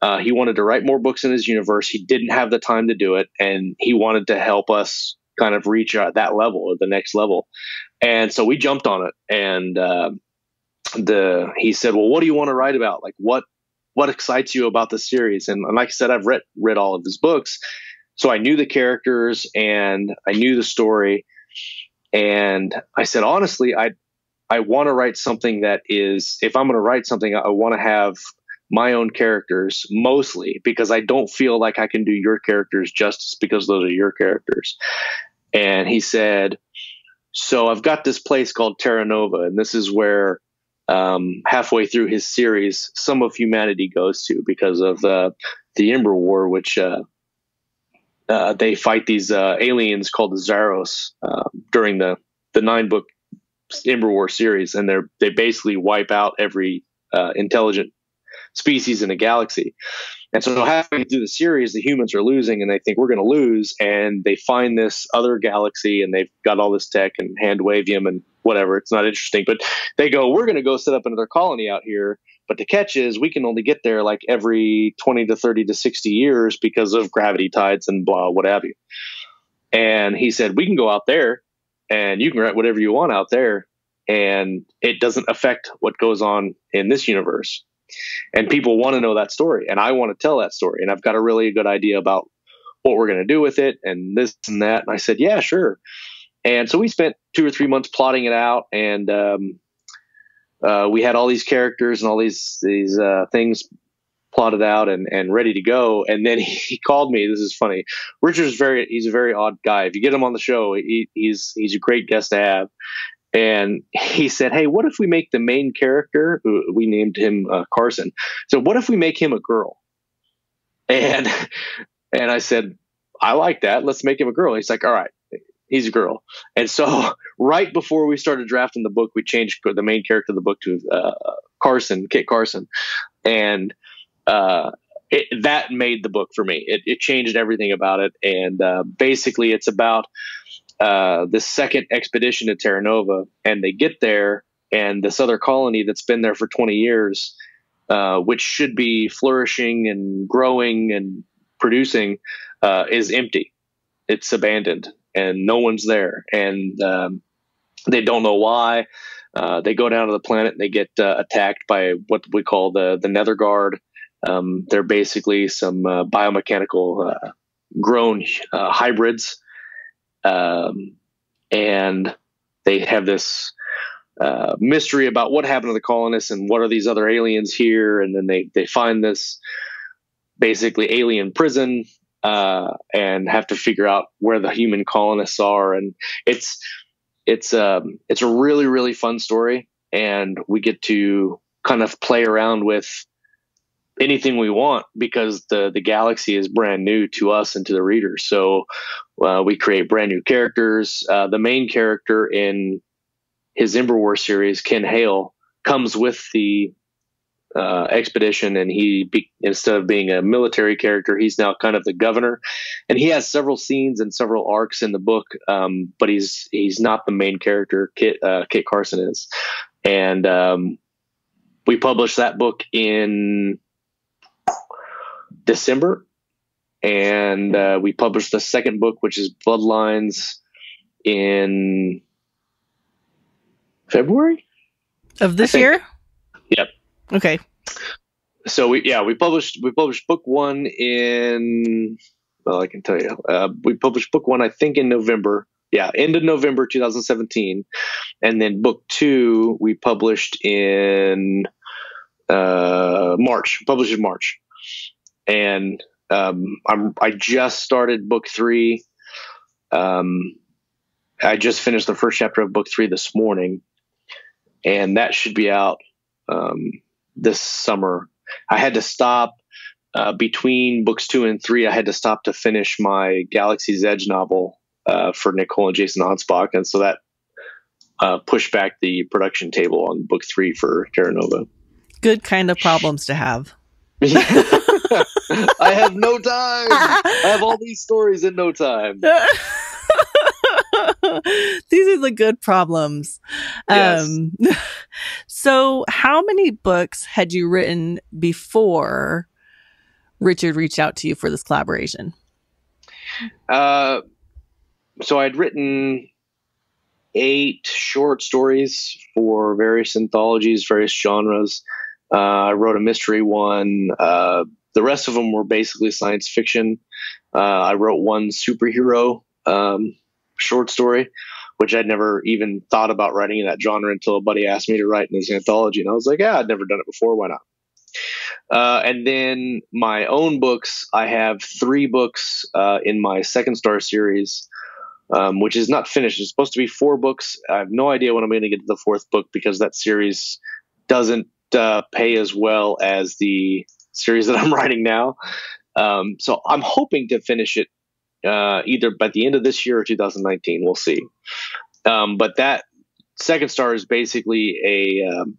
Uh, he wanted to write more books in his universe. He didn't have the time to do it, and he wanted to help us kind of reach uh, that level or the next level. And so we jumped on it, and uh, the he said, "Well, what do you want to write about? Like what what excites you about the series?" And, and like I said, I've read read all of his books, so I knew the characters and I knew the story. And I said, honestly, I I want to write something that is, if I'm going to write something, I want to have my own characters mostly because I don't feel like I can do your characters justice because those are your characters. And he said, So I've got this place called Terra Nova, and this is where um, halfway through his series, some of humanity goes to because of uh, the Ember War, which uh, uh, they fight these uh, aliens called the Xaros uh, during the the nine book Ember War series, and they're they basically wipe out every uh, intelligent species in a galaxy. And so halfway through the series, the humans are losing, and they think we're going to lose, and they find this other galaxy, and they've got all this tech and hand wavium and whatever. It's not interesting, but they go, we're going to go set up another colony out here. But the catch is, we can only get there like every twenty to thirty to sixty years because of gravity tides and blah, what have you. And he said, we can go out there, and you can write whatever you want out there, and it doesn't affect what goes on in this universe and people want to know that story and i want to tell that story and i've got a really good idea about what we're going to do with it and this and that and i said yeah sure. And so we spent two or three months plotting it out and um, uh, we had all these characters and all these these uh, things plotted out and, and ready to go and then he called me this is funny richard's very he's a very odd guy if you get him on the show he, he's he's a great guest to have and he said, "Hey, what if we make the main character? We named him uh, Carson. So what if we make him a girl?" And and I said, "I like that. Let's make him a girl." He's like, "All right." He's a girl, and so right before we started drafting the book, we changed the main character of the book to uh, Carson, Kit Carson, and uh, it, that made the book for me. It, it changed everything about it, and uh, basically, it's about uh, the second expedition to Terra Nova, and they get there, and this other colony that's been there for 20 years, uh, which should be flourishing and growing and producing, uh, is empty. It's abandoned, and no one's there, and um, they don't know why. Uh, they go down to the planet and they get uh, attacked by what we call the the Nether Guard. Um, they're basically some uh, biomechanical grown hybrids um, and they have this uh, mystery about what happened to the colonists and what are these other aliens here. And then they, they find this basically alien prison uh, and have to figure out where the human colonists are. And it's, it's, um, it's a really, really fun story. And we get to kind of play around with anything we want because the the galaxy is brand new to us and to the readers. So uh, we create brand new characters. Uh, the main character in his Ember War series, Ken Hale, comes with the uh, expedition, and he be, instead of being a military character, he's now kind of the governor. And he has several scenes and several arcs in the book, um, but he's he's not the main character. Kit uh, Kit Carson is, and um, we published that book in December, and uh, we published the second book, which is Bloodlines, in February of this year. Yep. Okay. So we yeah we published we published book one in well I can tell you uh, we published book one I think in November yeah end of November 2017 and then book two we published in uh, March published in March and um, I'm I just started book three. Um, I just finished the first chapter of book three this morning, and that should be out um, this summer. I had to stop uh, between books two and three. I had to stop to finish my Galaxy's Edge novel uh, for Nicole and Jason Anspach, and so that uh, pushed back the production table on book three for Terra Nova. Good kind of problems to have. I have no time. I have all these stories in no time. these are the good problems. Yes. Um, so, how many books had you written before Richard reached out to you for this collaboration? Uh, so I'd written eight short stories for various anthologies, various genres. Uh, I wrote a mystery one. Uh, the rest of them were basically science fiction. Uh, I wrote one superhero um, short story, which I'd never even thought about writing in that genre until a buddy asked me to write in this anthology, and I was like, "Yeah, I'd never done it before. Why not?" Uh, and then my own books, I have three books uh, in my Second Star series, um, which is not finished. It's supposed to be four books. I have no idea when I'm going to get to the fourth book because that series doesn't uh, pay as well as the series that I'm writing now. Um, so I'm hoping to finish it uh, either by the end of this year or 2019. We'll see. Um, but that Second Star is basically a um,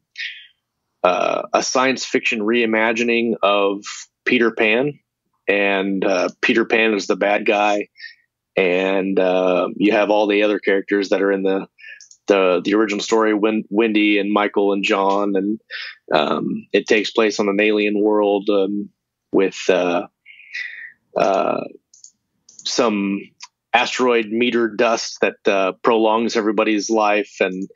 uh, a science fiction reimagining of Peter Pan, and uh, Peter Pan is the bad guy, and uh, you have all the other characters that are in the the the original story, Win- Wendy and Michael and John, and um, it takes place on an alien world um, with uh, uh, some asteroid meter dust that uh, prolongs everybody's life, and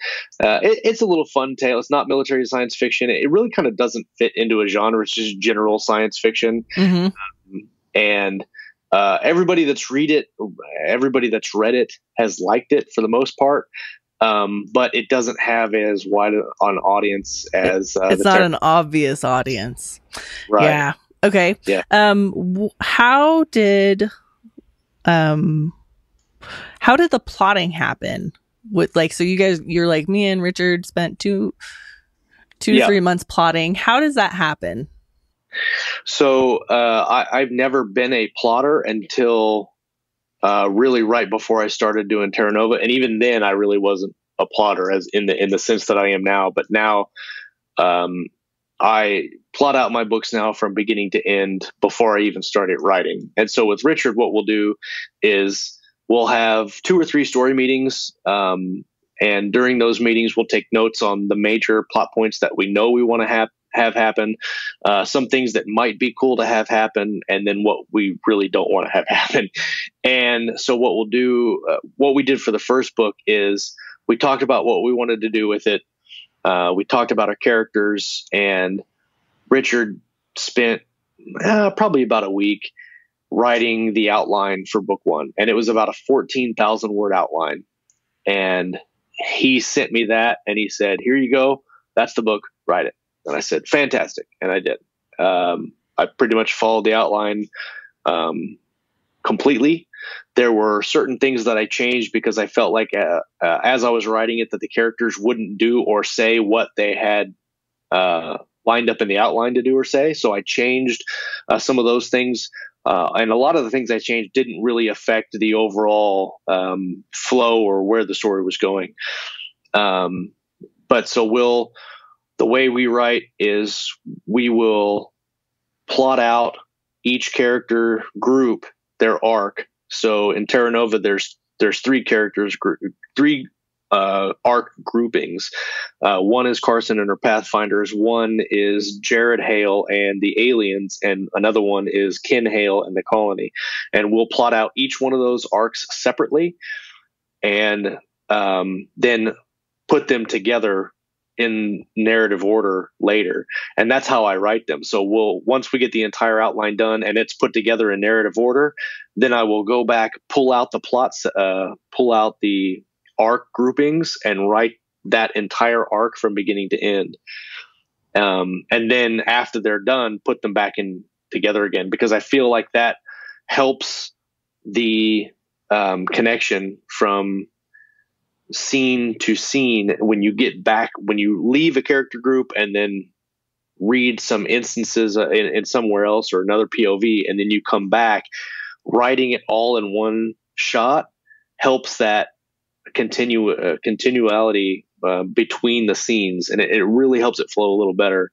uh, it, it's a little fun tale. It's not military science fiction. It really kind of doesn't fit into a genre. It's just general science fiction, Mm-hmm. um, and uh, everybody that's read it, everybody that's read it has liked it for the most part. Um, but it doesn't have as wide an audience as uh, it's not an obvious audience. right. Yeah. Okay. Yeah. Um w- how did um how did the plotting happen? With like so you guys you're like me and Richard spent two two Yeah. three months plotting. How does that happen? So uh, I, I've never been a plotter until uh, really right before I started doing Terra Nova, and even then I really wasn't a plotter as in the in the sense that I am now. But now um, I plot out my books now from beginning to end before I even started writing. And so with Richard, what we'll do is we'll have two or three story meetings. Um, and during those meetings, we'll take notes on the major plot points that we know we want to have have happen, uh, some things that might be cool to have happen, and then what we really don't want to have happen. And so, what we'll do, uh, what we did for the first book is we talked about what we wanted to do with it. Uh, we talked about our characters, and Richard spent uh, probably about a week writing the outline for book one, and it was about a fourteen thousand word outline. And he sent me that, and he said, "Here you go. That's the book. Write it." And I said, "Fantastic," and I did. Um, I pretty much followed the outline um, completely. There were certain things that I changed because I felt like, uh, uh, as I was writing it, that the characters wouldn't do or say what they had uh, lined up in the outline to do or say. So I changed uh, some of those things. Uh, and a lot of the things I changed didn't really affect the overall um, flow or where the story was going. Um, but so we'll, the way we write is we will plot out each character group their arc. So in Terra Nova, there's there's three characters, group, three uh, arc groupings. Uh, one is Carson and her Pathfinders. One is Jared Hale and the aliens, and another one is Ken Hale and the colony. And we'll plot out each one of those arcs separately, and um, then put them together in narrative order later. And that's how i write them. So we'll once we get the entire outline done and it's put together in narrative order then i will go back pull out the plots uh, pull out the arc groupings and write that entire arc from beginning to end. Um, and then after they're done put them back in together again because i feel like that helps the um, connection from scene to scene when you get back when you leave a character group and then read some instances uh, in, in somewhere else or another pov and then you come back writing it all in one shot helps that continue uh, continuality uh, between the scenes and it, it really helps it flow a little better.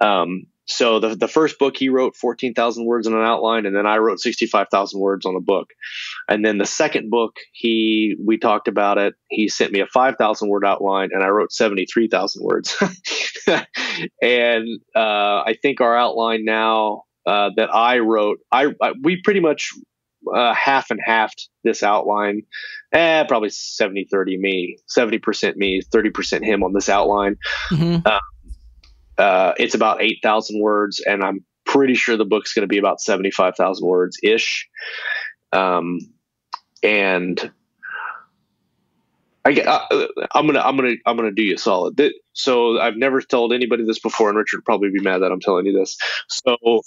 Um, so the, the first book he wrote 14,000 words in an outline and then I wrote 65,000 words on a book. And then the second book he we talked about it. He sent me a 5,000 word outline and I wrote 73,000 words. and uh, I think our outline now uh, that I wrote I, I we pretty much uh, half and halved this outline. Eh, probably 70 30 me, 70% me, 30% him on this outline Mhm. uh, it's about 8,000 words, and I'm pretty sure the book's going to be about 75,000 words ish. Um, and I, I, I'm gonna I'm gonna I'm gonna do you a solid. So I've never told anybody this before, and Richard probably be mad that I'm telling you this. So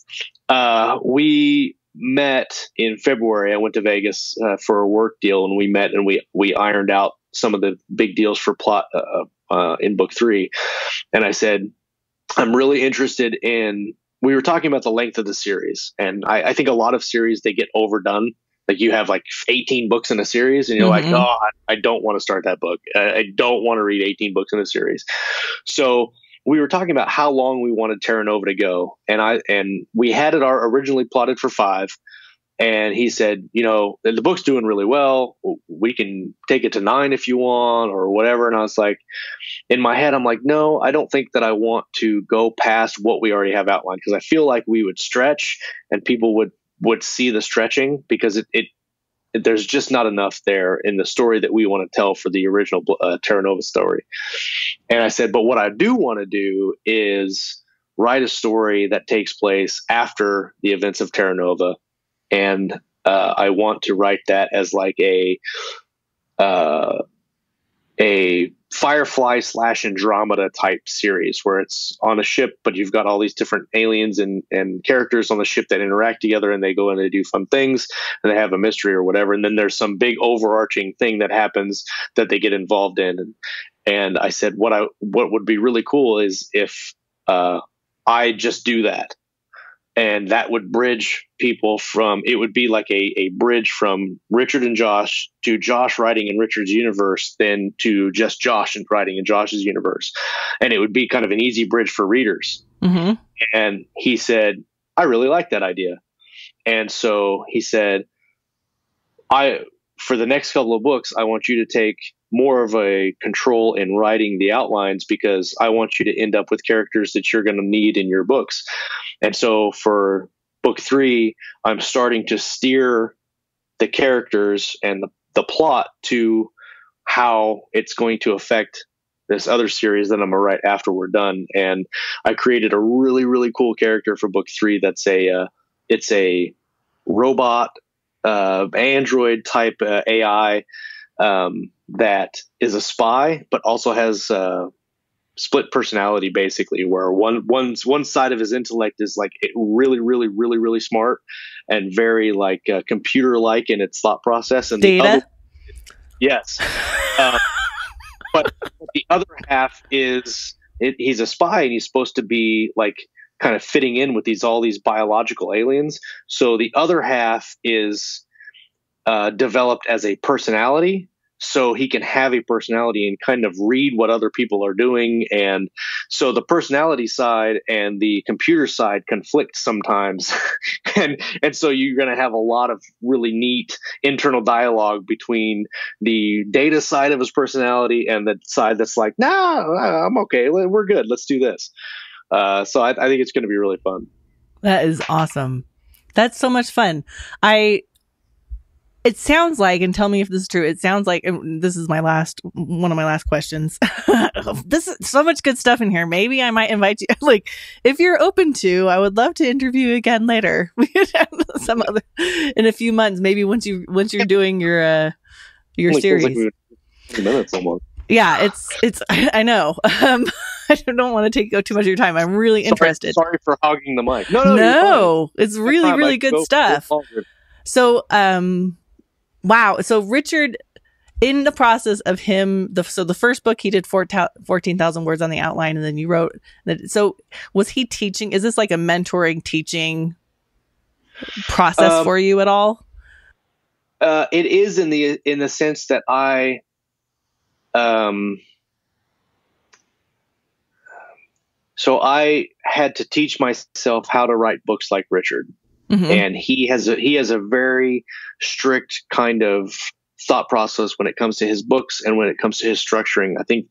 uh, we met in February. I went to Vegas uh, for a work deal, and we met and we we ironed out some of the big deals for plot uh, uh in book three. And I said, I'm really interested in. We were talking about the length of the series, and I, I think a lot of series they get overdone like you have like 18 books in a series and you're mm-hmm. like oh i don't want to start that book i don't want to read 18 books in a series so we were talking about how long we wanted terra nova to go and i and we had it our originally plotted for five and he said you know the book's doing really well we can take it to nine if you want or whatever and i was like in my head i'm like no i don't think that i want to go past what we already have outlined because i feel like we would stretch and people would would see the stretching because it, it, there's just not enough there in the story that we want to tell for the original uh, Terra Nova story. And I said, but what I do want to do is write a story that takes place after the events of Terra Nova, and uh, I want to write that as like a uh, a Firefly slash Andromeda type series where it's on a ship, but you've got all these different aliens and, and characters on the ship that interact together and they go and they do fun things and they have a mystery or whatever. And then there's some big overarching thing that happens that they get involved in. And, and I said, what I, what would be really cool is if, uh, I just do that and that would bridge people from it would be like a, a bridge from richard and josh to josh writing in richard's universe then to just josh and writing in josh's universe. And it would be kind of an easy bridge for readers. Mm-hmm. and he said i really like that idea. And so he said i for the next couple of books i want you to take more of a control in writing the outlines because I want you to end up with characters that you're going to need in your books. And so for book three, I'm starting to steer the characters and the, the plot to how it's going to affect this other series that I'm gonna write after we're done. And I created a really, really cool character for book three. That's a, uh, it's a robot, uh, android type uh, AI um, that is a spy, but also has uh, split personality, basically, where one one one side of his intellect is like really, really, really, really smart and very like uh, computer like in its thought process, and Data. the other, yes, uh, but the other half is it, he's a spy and he's supposed to be like kind of fitting in with these all these biological aliens. So the other half is uh, developed as a personality so he can have a personality and kind of read what other people are doing. And so the personality side and the computer side conflict sometimes. And and so you're going to have a lot of really neat internal dialogue between the data side of his personality and the side that's like nah i'm okay. We're good. Let's do this. Uh, so I, I think it's going to be really fun. That is awesome. That's so much fun. I it sounds like, and tell me if this is true. It sounds like this is my last one of my last questions. this is so much good stuff in here. Maybe I might invite you. Like, if you're open to, I would love to interview again later. We could have some other in a few months. Maybe once you once you're doing your uh your series. Like minutes almost. Yeah, it's it's. I know. Um, I don't want to take too much of your time. I'm really interested. Sorry, sorry for hogging the mic. No, no, no. It's really, really good go, stuff. So, um, Wow. So Richard, in the process of him, the so the first book he did 14,000 words on the outline, and then you wrote that. So was he teaching? Is this like a mentoring teaching process um, for you at all? Uh, it is in the in the sense that I, um, so I had to teach myself how to write books like Richard. Mm-hmm. And he has a, he has a very strict kind of thought process when it comes to his books and when it comes to his structuring. I think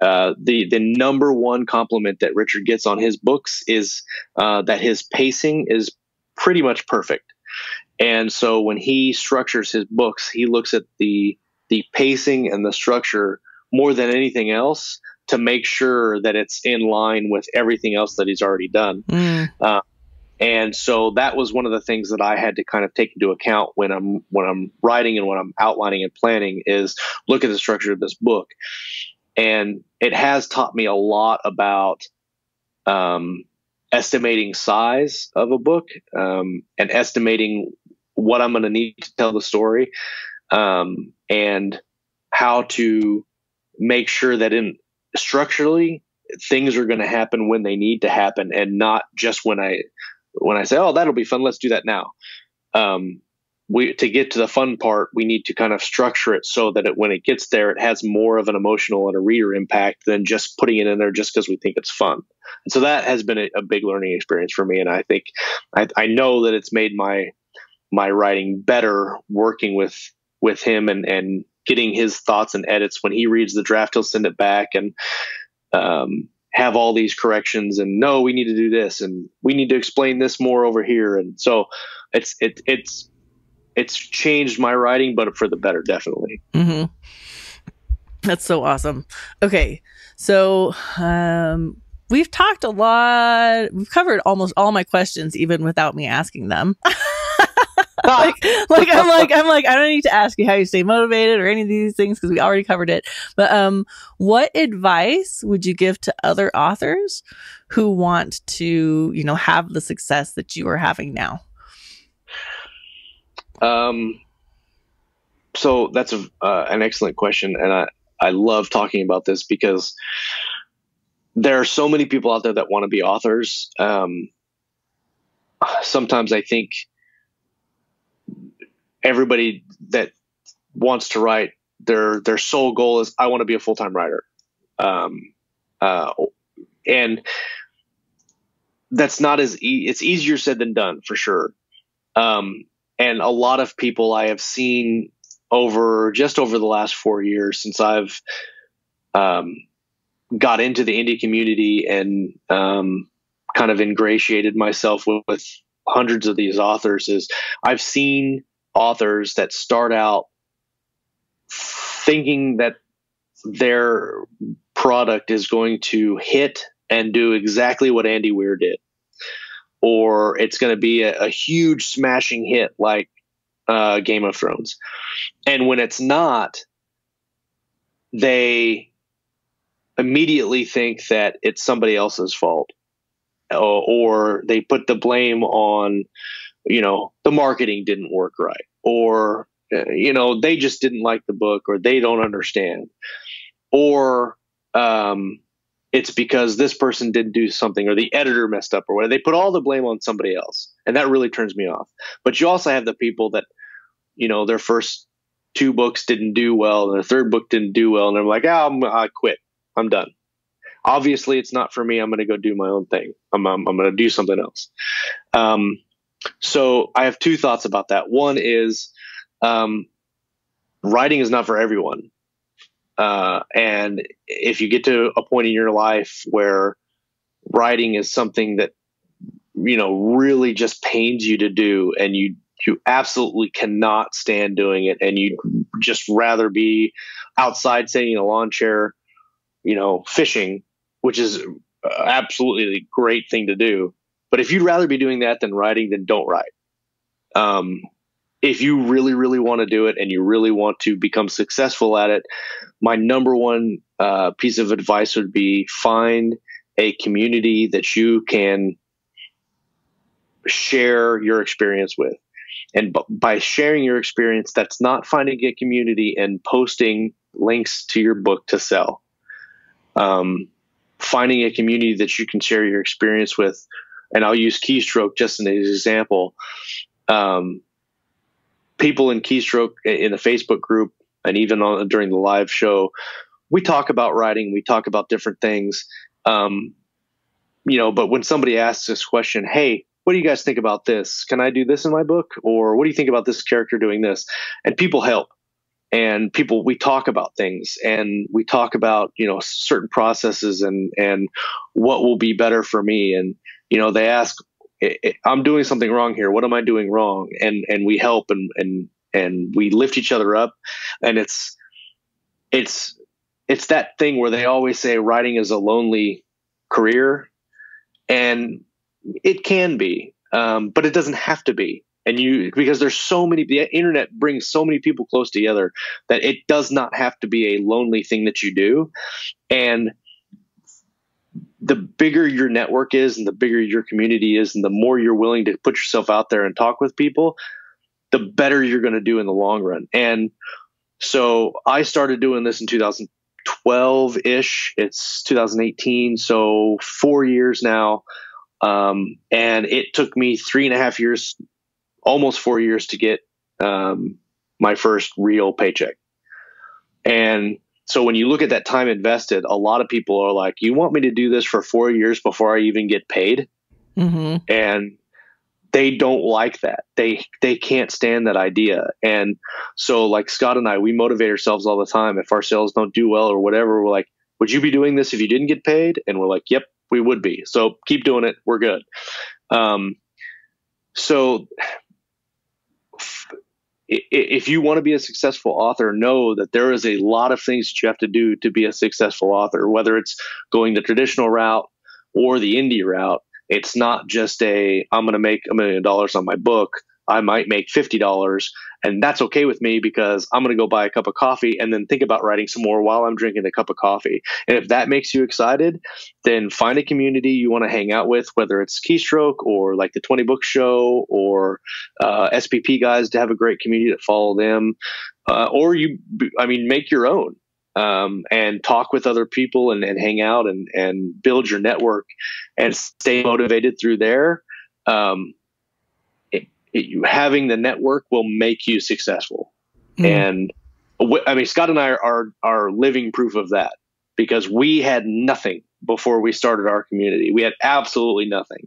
uh, the the number one compliment that Richard gets on his books is uh, that his pacing is pretty much perfect. And so when he structures his books, he looks at the the pacing and the structure more than anything else to make sure that it's in line with everything else that he's already done. Mm. Uh, And so that was one of the things that I had to kind of take into account when I'm when I'm writing and when I'm outlining and planning is look at the structure of this book. And it has taught me a lot about um, estimating size of a book um, and estimating what I'm going to need to tell the story um, and how to make sure that in structurally things are going to happen when they need to happen and not just when I when I say oh that'll be fun. Let's do that now. Um, we to get to the fun part we need to kind of structure it so that it, when it gets there it has more of an emotional and a reader impact than just putting it in there just because we think it's fun. And so that has been a, a, big learning experience for me and i think I, I know that it's made my my writing better working with with him and and getting his thoughts and edits. When he reads the draft he'll send it back and um, have all these corrections and no we need to do this and we need to explain this more over here. And so it's it, it's it's changed my writing but for the better definitely. Mm-hmm. that's so awesome. Okay. So um we've talked a lot we've covered almost all my questions even without me asking them like, like I'm like I'm like I don't need to ask you how you stay motivated or any of these things because we already covered it. But um, what advice would you give to other authors who want to you know have the success that you are having now? Um, so that's a, uh, an excellent question, and I I love talking about this because there are so many people out there that want to be authors. Um, sometimes I think everybody that wants to write their their sole goal is I want to be a full time writer, um, uh, and that's not as e- it's easier said than done for sure. Um, and a lot of people I have seen over just over the last four years since I've um, got into the indie community and um, kind of ingratiated myself with, with hundreds of these authors is I've seen authors that start out thinking that their product is going to hit and do exactly what Andy Weir did, or it's going to be a, a, huge smashing hit like uh, Game of Thrones. And when it's not, they immediately think that it's somebody else's fault, or, or they put the blame on you know, the marketing didn't work right, or, uh, you know, they just didn't like the book, or they don't understand, or, um, it's because this person didn't do something or the editor messed up or whatever. They put all the blame on somebody else. And that really turns me off. But you also have the people that, you know, their first two books didn't do well and their third book didn't do well. And they're like, oh, I'm, I quit. I'm done. Obviously, it's not for me. I'm going to go do my own thing. I'm, I'm, I'm going to do something else. Um, so I have two thoughts about that. One is um, writing is not for everyone. Uh, and if you get to a point in your life where writing is something that you know really just pains you to do and you you absolutely cannot stand doing it and you'd just rather be outside sitting in a lawn chair you know fishing which is absolutely a great thing to do but if you'd rather be doing that than writing, then don't write. Um, if you really, really want to do it and you really want to become successful at it, my number one uh, piece of advice would be find a community that you can share your experience with. And b- by sharing your experience, that's not finding a community and posting links to your book to sell. Um, finding a community that you can share your experience with and I'll use Keystroke just as an example. Um, people in Keystroke in the Facebook group and even on, during the live show, we talk about writing, we talk about different things. Um, you know, but when somebody asks this question, hey, what do you guys think about this? Can I do this in my book? Or what do you think about this character doing this? And people help. And people, we talk about things and we talk about, you know, certain processes and, and what will be better for me. And, you know they ask i'm doing something wrong here what am i doing wrong and and we help and and and we lift each other up and it's it's it's that thing where they always say writing is a lonely career and it can be um, but it doesn't have to be. And you, because there's so many, the internet brings so many people close together that it does not have to be a lonely thing that you do. And the bigger your network is and the bigger your community is and the more you're willing to put yourself out there and talk with people, the better you're going to do in the long run. And so I started doing this in 2012 ish. It's 2018. So four years now. Um, and it took me three and a half years, almost four years to get, um, my first real paycheck. And so when you look at that time invested, a lot of people are like, you want me to do this for four years before I even get paid? Mm-hmm. And they don't like that. They they can't stand that idea. And so like Scott and I, we motivate ourselves all the time. If our sales don't do well or whatever, we're like, would you be doing this if you didn't get paid? And we're like, yep, we would be. So keep doing it. We're good. Um, so if you want to be a successful author, know that there is a lot of things that you have to do to be a successful author, whether it's going the traditional route or the indie route. It's not just a, I'm going to make a million dollars on my book. I might make $50 and that's okay with me because I'm going to go buy a cup of coffee and then think about writing some more while I'm drinking the cup of coffee. And if that makes you excited, then find a community you want to hang out with, whether it's Keystroke or like the 20 Book Show or uh, SPP guys to have a great community to follow them. Uh, or you, I mean, make your own um, and talk with other people and, and hang out and, and build your network and stay motivated through there. Um, it, you having the network will make you successful. Mm. And I mean, Scott and I are, are, are living proof of that because we had nothing before we started our community. We had absolutely nothing.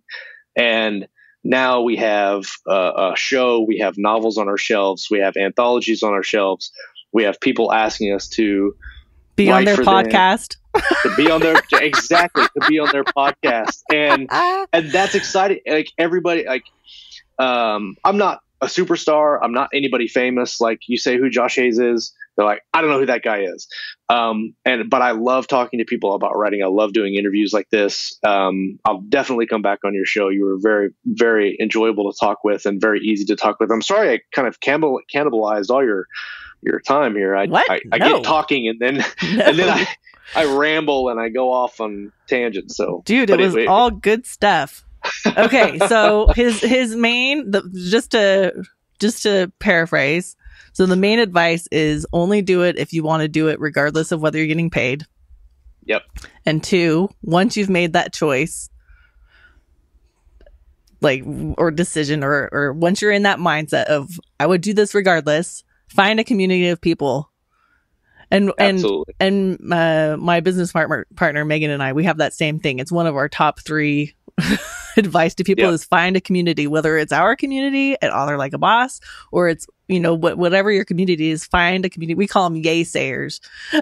And now we have a, a show, we have novels on our shelves, we have anthologies on our shelves, we have people asking us to be on their podcast. to be on their exactly to be on their podcast and and that's exciting like everybody like um i'm not a superstar i'm not anybody famous like you say who josh hayes is they're like i don't know who that guy is um and but i love talking to people about writing i love doing interviews like this um i'll definitely come back on your show you were very very enjoyable to talk with and very easy to talk with i'm sorry i kind of cannibal- cannibalized all your your time here. I I, I no. get talking and then no. and then I I ramble and I go off on tangents. So, dude, it was it, all good stuff. Okay, so his his main the, just to just to paraphrase. So the main advice is only do it if you want to do it, regardless of whether you're getting paid. Yep. And two, once you've made that choice, like or decision, or or once you're in that mindset of I would do this regardless, find a community of people and Absolutely. and and uh, my business partner partner Megan and I we have that same thing. It's one of our top three advice to people yep. is find a community, whether it's our community at Author Like a Boss or it's you know what whatever your community is. Find a community. We call them yay sayers.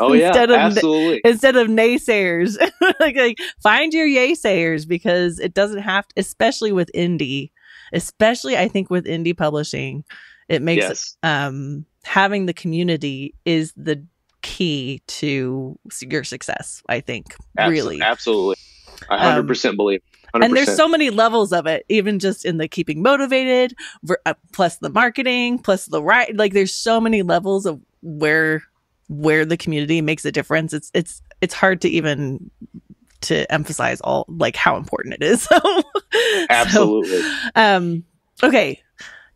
Oh yeah, instead of, absolutely. Instead of naysayers, like, like find your yay sayers because it doesn't have, to, especially with indie, especially I think with indie publishing it makes yes. um, having the community is the key to your success. I think really, absolutely, I hundred um, percent believe. 100%. And there's so many levels of it, even just in the keeping motivated, uh, plus the marketing, plus the right. Like there's so many levels of where where the community makes a difference. It's it's it's hard to even to emphasize all like how important it is. Absolutely. So, um. Okay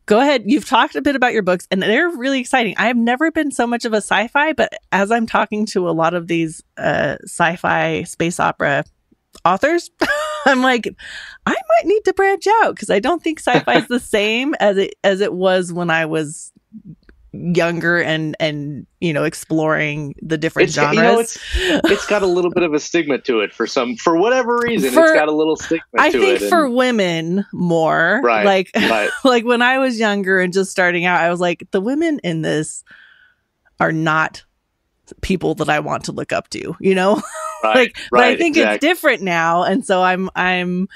go ahead. You've talked a bit about your books and they're really exciting. I have never been so much of a sci-fi, but as I'm talking to a lot of these uh, sci-fi space opera authors, I'm like, I might need to branch out because I don't think sci-fi is the same as it as it was when I was younger and and you know exploring the different it's, genres. You know, it's, it's got a little bit of a stigma to it for some for whatever reason. For, it's got a little stigma. I think for and, women more, right? Like right. like when I was younger and just starting out, I was like, the women in this are not people that I want to look up to. You know. Right, like, right, but I think exactly. it's different now, and so I'm I'm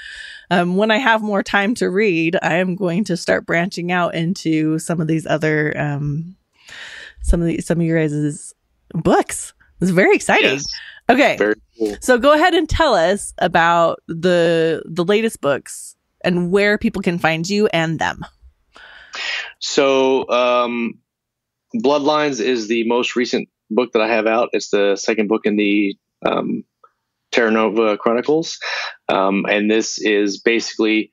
um, when I have more time to read, I am going to start branching out into some of these other um, some of the some of your guys' books. It's very exciting. Yes. Okay, very cool. so go ahead and tell us about the the latest books and where people can find you and them. So, um, Bloodlines is the most recent book that I have out. It's the second book in the um, Terra Nova Chronicles, um, and this is basically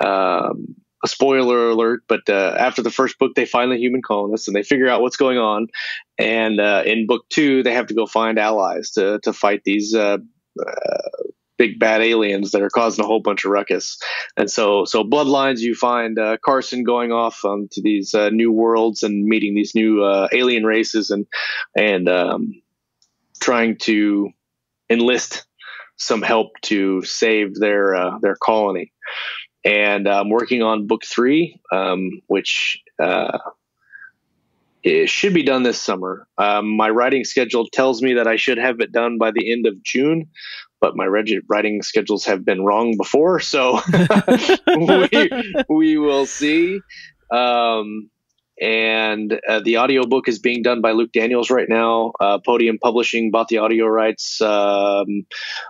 um, a spoiler alert. But uh, after the first book, they find the human colonists and they figure out what's going on. And uh, in book two, they have to go find allies to to fight these. Uh, uh big bad aliens that are causing a whole bunch of ruckus. And so, so bloodlines, you find uh, Carson going off um, to these uh, new worlds and meeting these new uh, alien races and and um, trying to enlist some help to save their uh, their colony. And I'm working on book three, um, which uh, it should be done this summer. Um, my writing schedule tells me that I should have it done by the end of June, but my writing schedules have been wrong before, so we, we will see. Um, and uh, the audiobook is being done by Luke Daniels right now. Uh, Podium Publishing bought the audio rights um,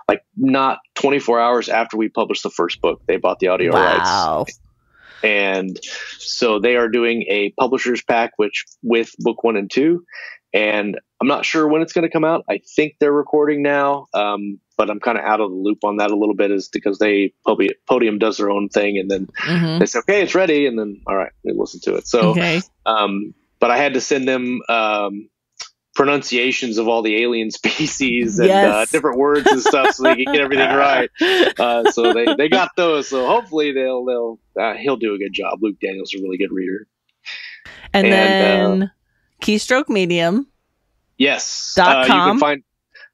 like not 24 hours after we published the first book. They bought the audio wow. rights. And so they are doing a publisher's pack, which with book one and two. And I'm not sure when it's going to come out. I think they're recording now, um, but I'm kind of out of the loop on that a little bit, is because they Podium does their own thing, and then mm-hmm. they say, "Okay, it's ready," and then all right, we listen to it. So, okay. um, but I had to send them um, pronunciations of all the alien species and uh, yes. uh, different words and stuff, so they can get everything right. Uh, so they, they got those. So hopefully they'll they'll uh, he'll do a good job. Luke Daniels is a really good reader. And, and then uh, Keystroke Medium. Yes. Dot com. Uh, you can find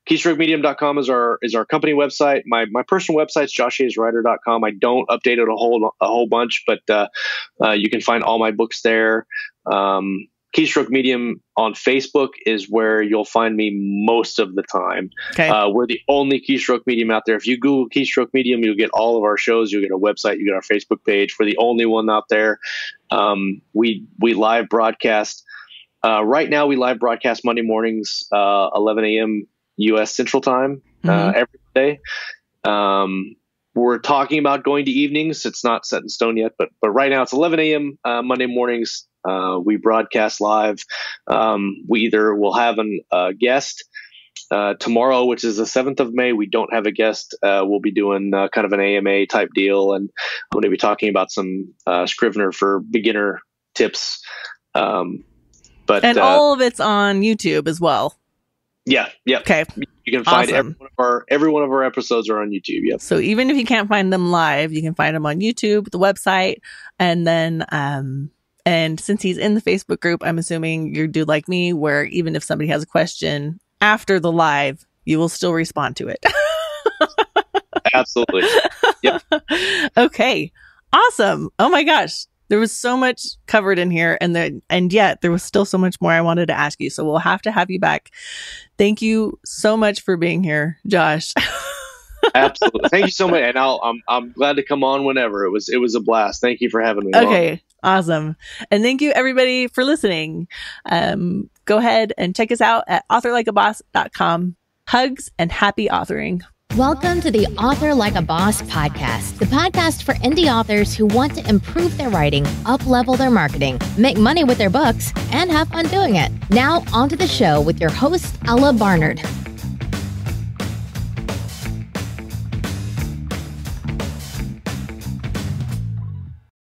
keystrokemedium.com is our is our company website. My my personal website is joshhayeswriter.com. I don't update it a whole a whole bunch, but uh, uh, you can find all my books there. Um, Keystroke Medium on Facebook is where you'll find me most of the time. Okay. Uh, we're the only Keystroke Medium out there. If you Google Keystroke Medium, you'll get all of our shows. You'll get our website. You get our Facebook page. We're the only one out there. Um, we we live broadcast. Uh, right now, we live broadcast Monday mornings, uh, 11 a.m. U.S. Central Time uh, mm-hmm. every day. Um, we're talking about going to evenings. It's not set in stone yet, but but right now it's 11 a.m. Uh, Monday mornings. Uh, we broadcast live. Um, we either will have a uh, guest uh, tomorrow, which is the 7th of May. We don't have a guest. Uh, we'll be doing uh, kind of an AMA type deal, and I'm going to be talking about some Scrivener for beginner tips. Um, but and all of it's on YouTube as well. Yeah. Yeah. Okay. You can find awesome. every one of our every one of our episodes are on YouTube. Yep. So even if you can't find them live, you can find them on YouTube, the website, and then um and since he's in the Facebook group, I'm assuming you're dude like me, where even if somebody has a question after the live, you will still respond to it. Absolutely. Yep. okay. Awesome. Oh my gosh there was so much covered in here and then and yet there was still so much more I wanted to ask you. So we'll have to have you back. Thank you so much for being here, Josh. Absolutely. Thank you so much. And I'll, I'm, I'm glad to come on whenever. It was, it was a blast. Thank you for having me. Okay. On. Awesome. And thank you everybody for listening. Um, go ahead and check us out at authorlikeaboss.com. Hugs and happy authoring. Welcome to the Author Like a Boss podcast, the podcast for indie authors who want to improve their writing, up level their marketing, make money with their books, and have fun doing it. Now, on to the show with your host, Ella Barnard.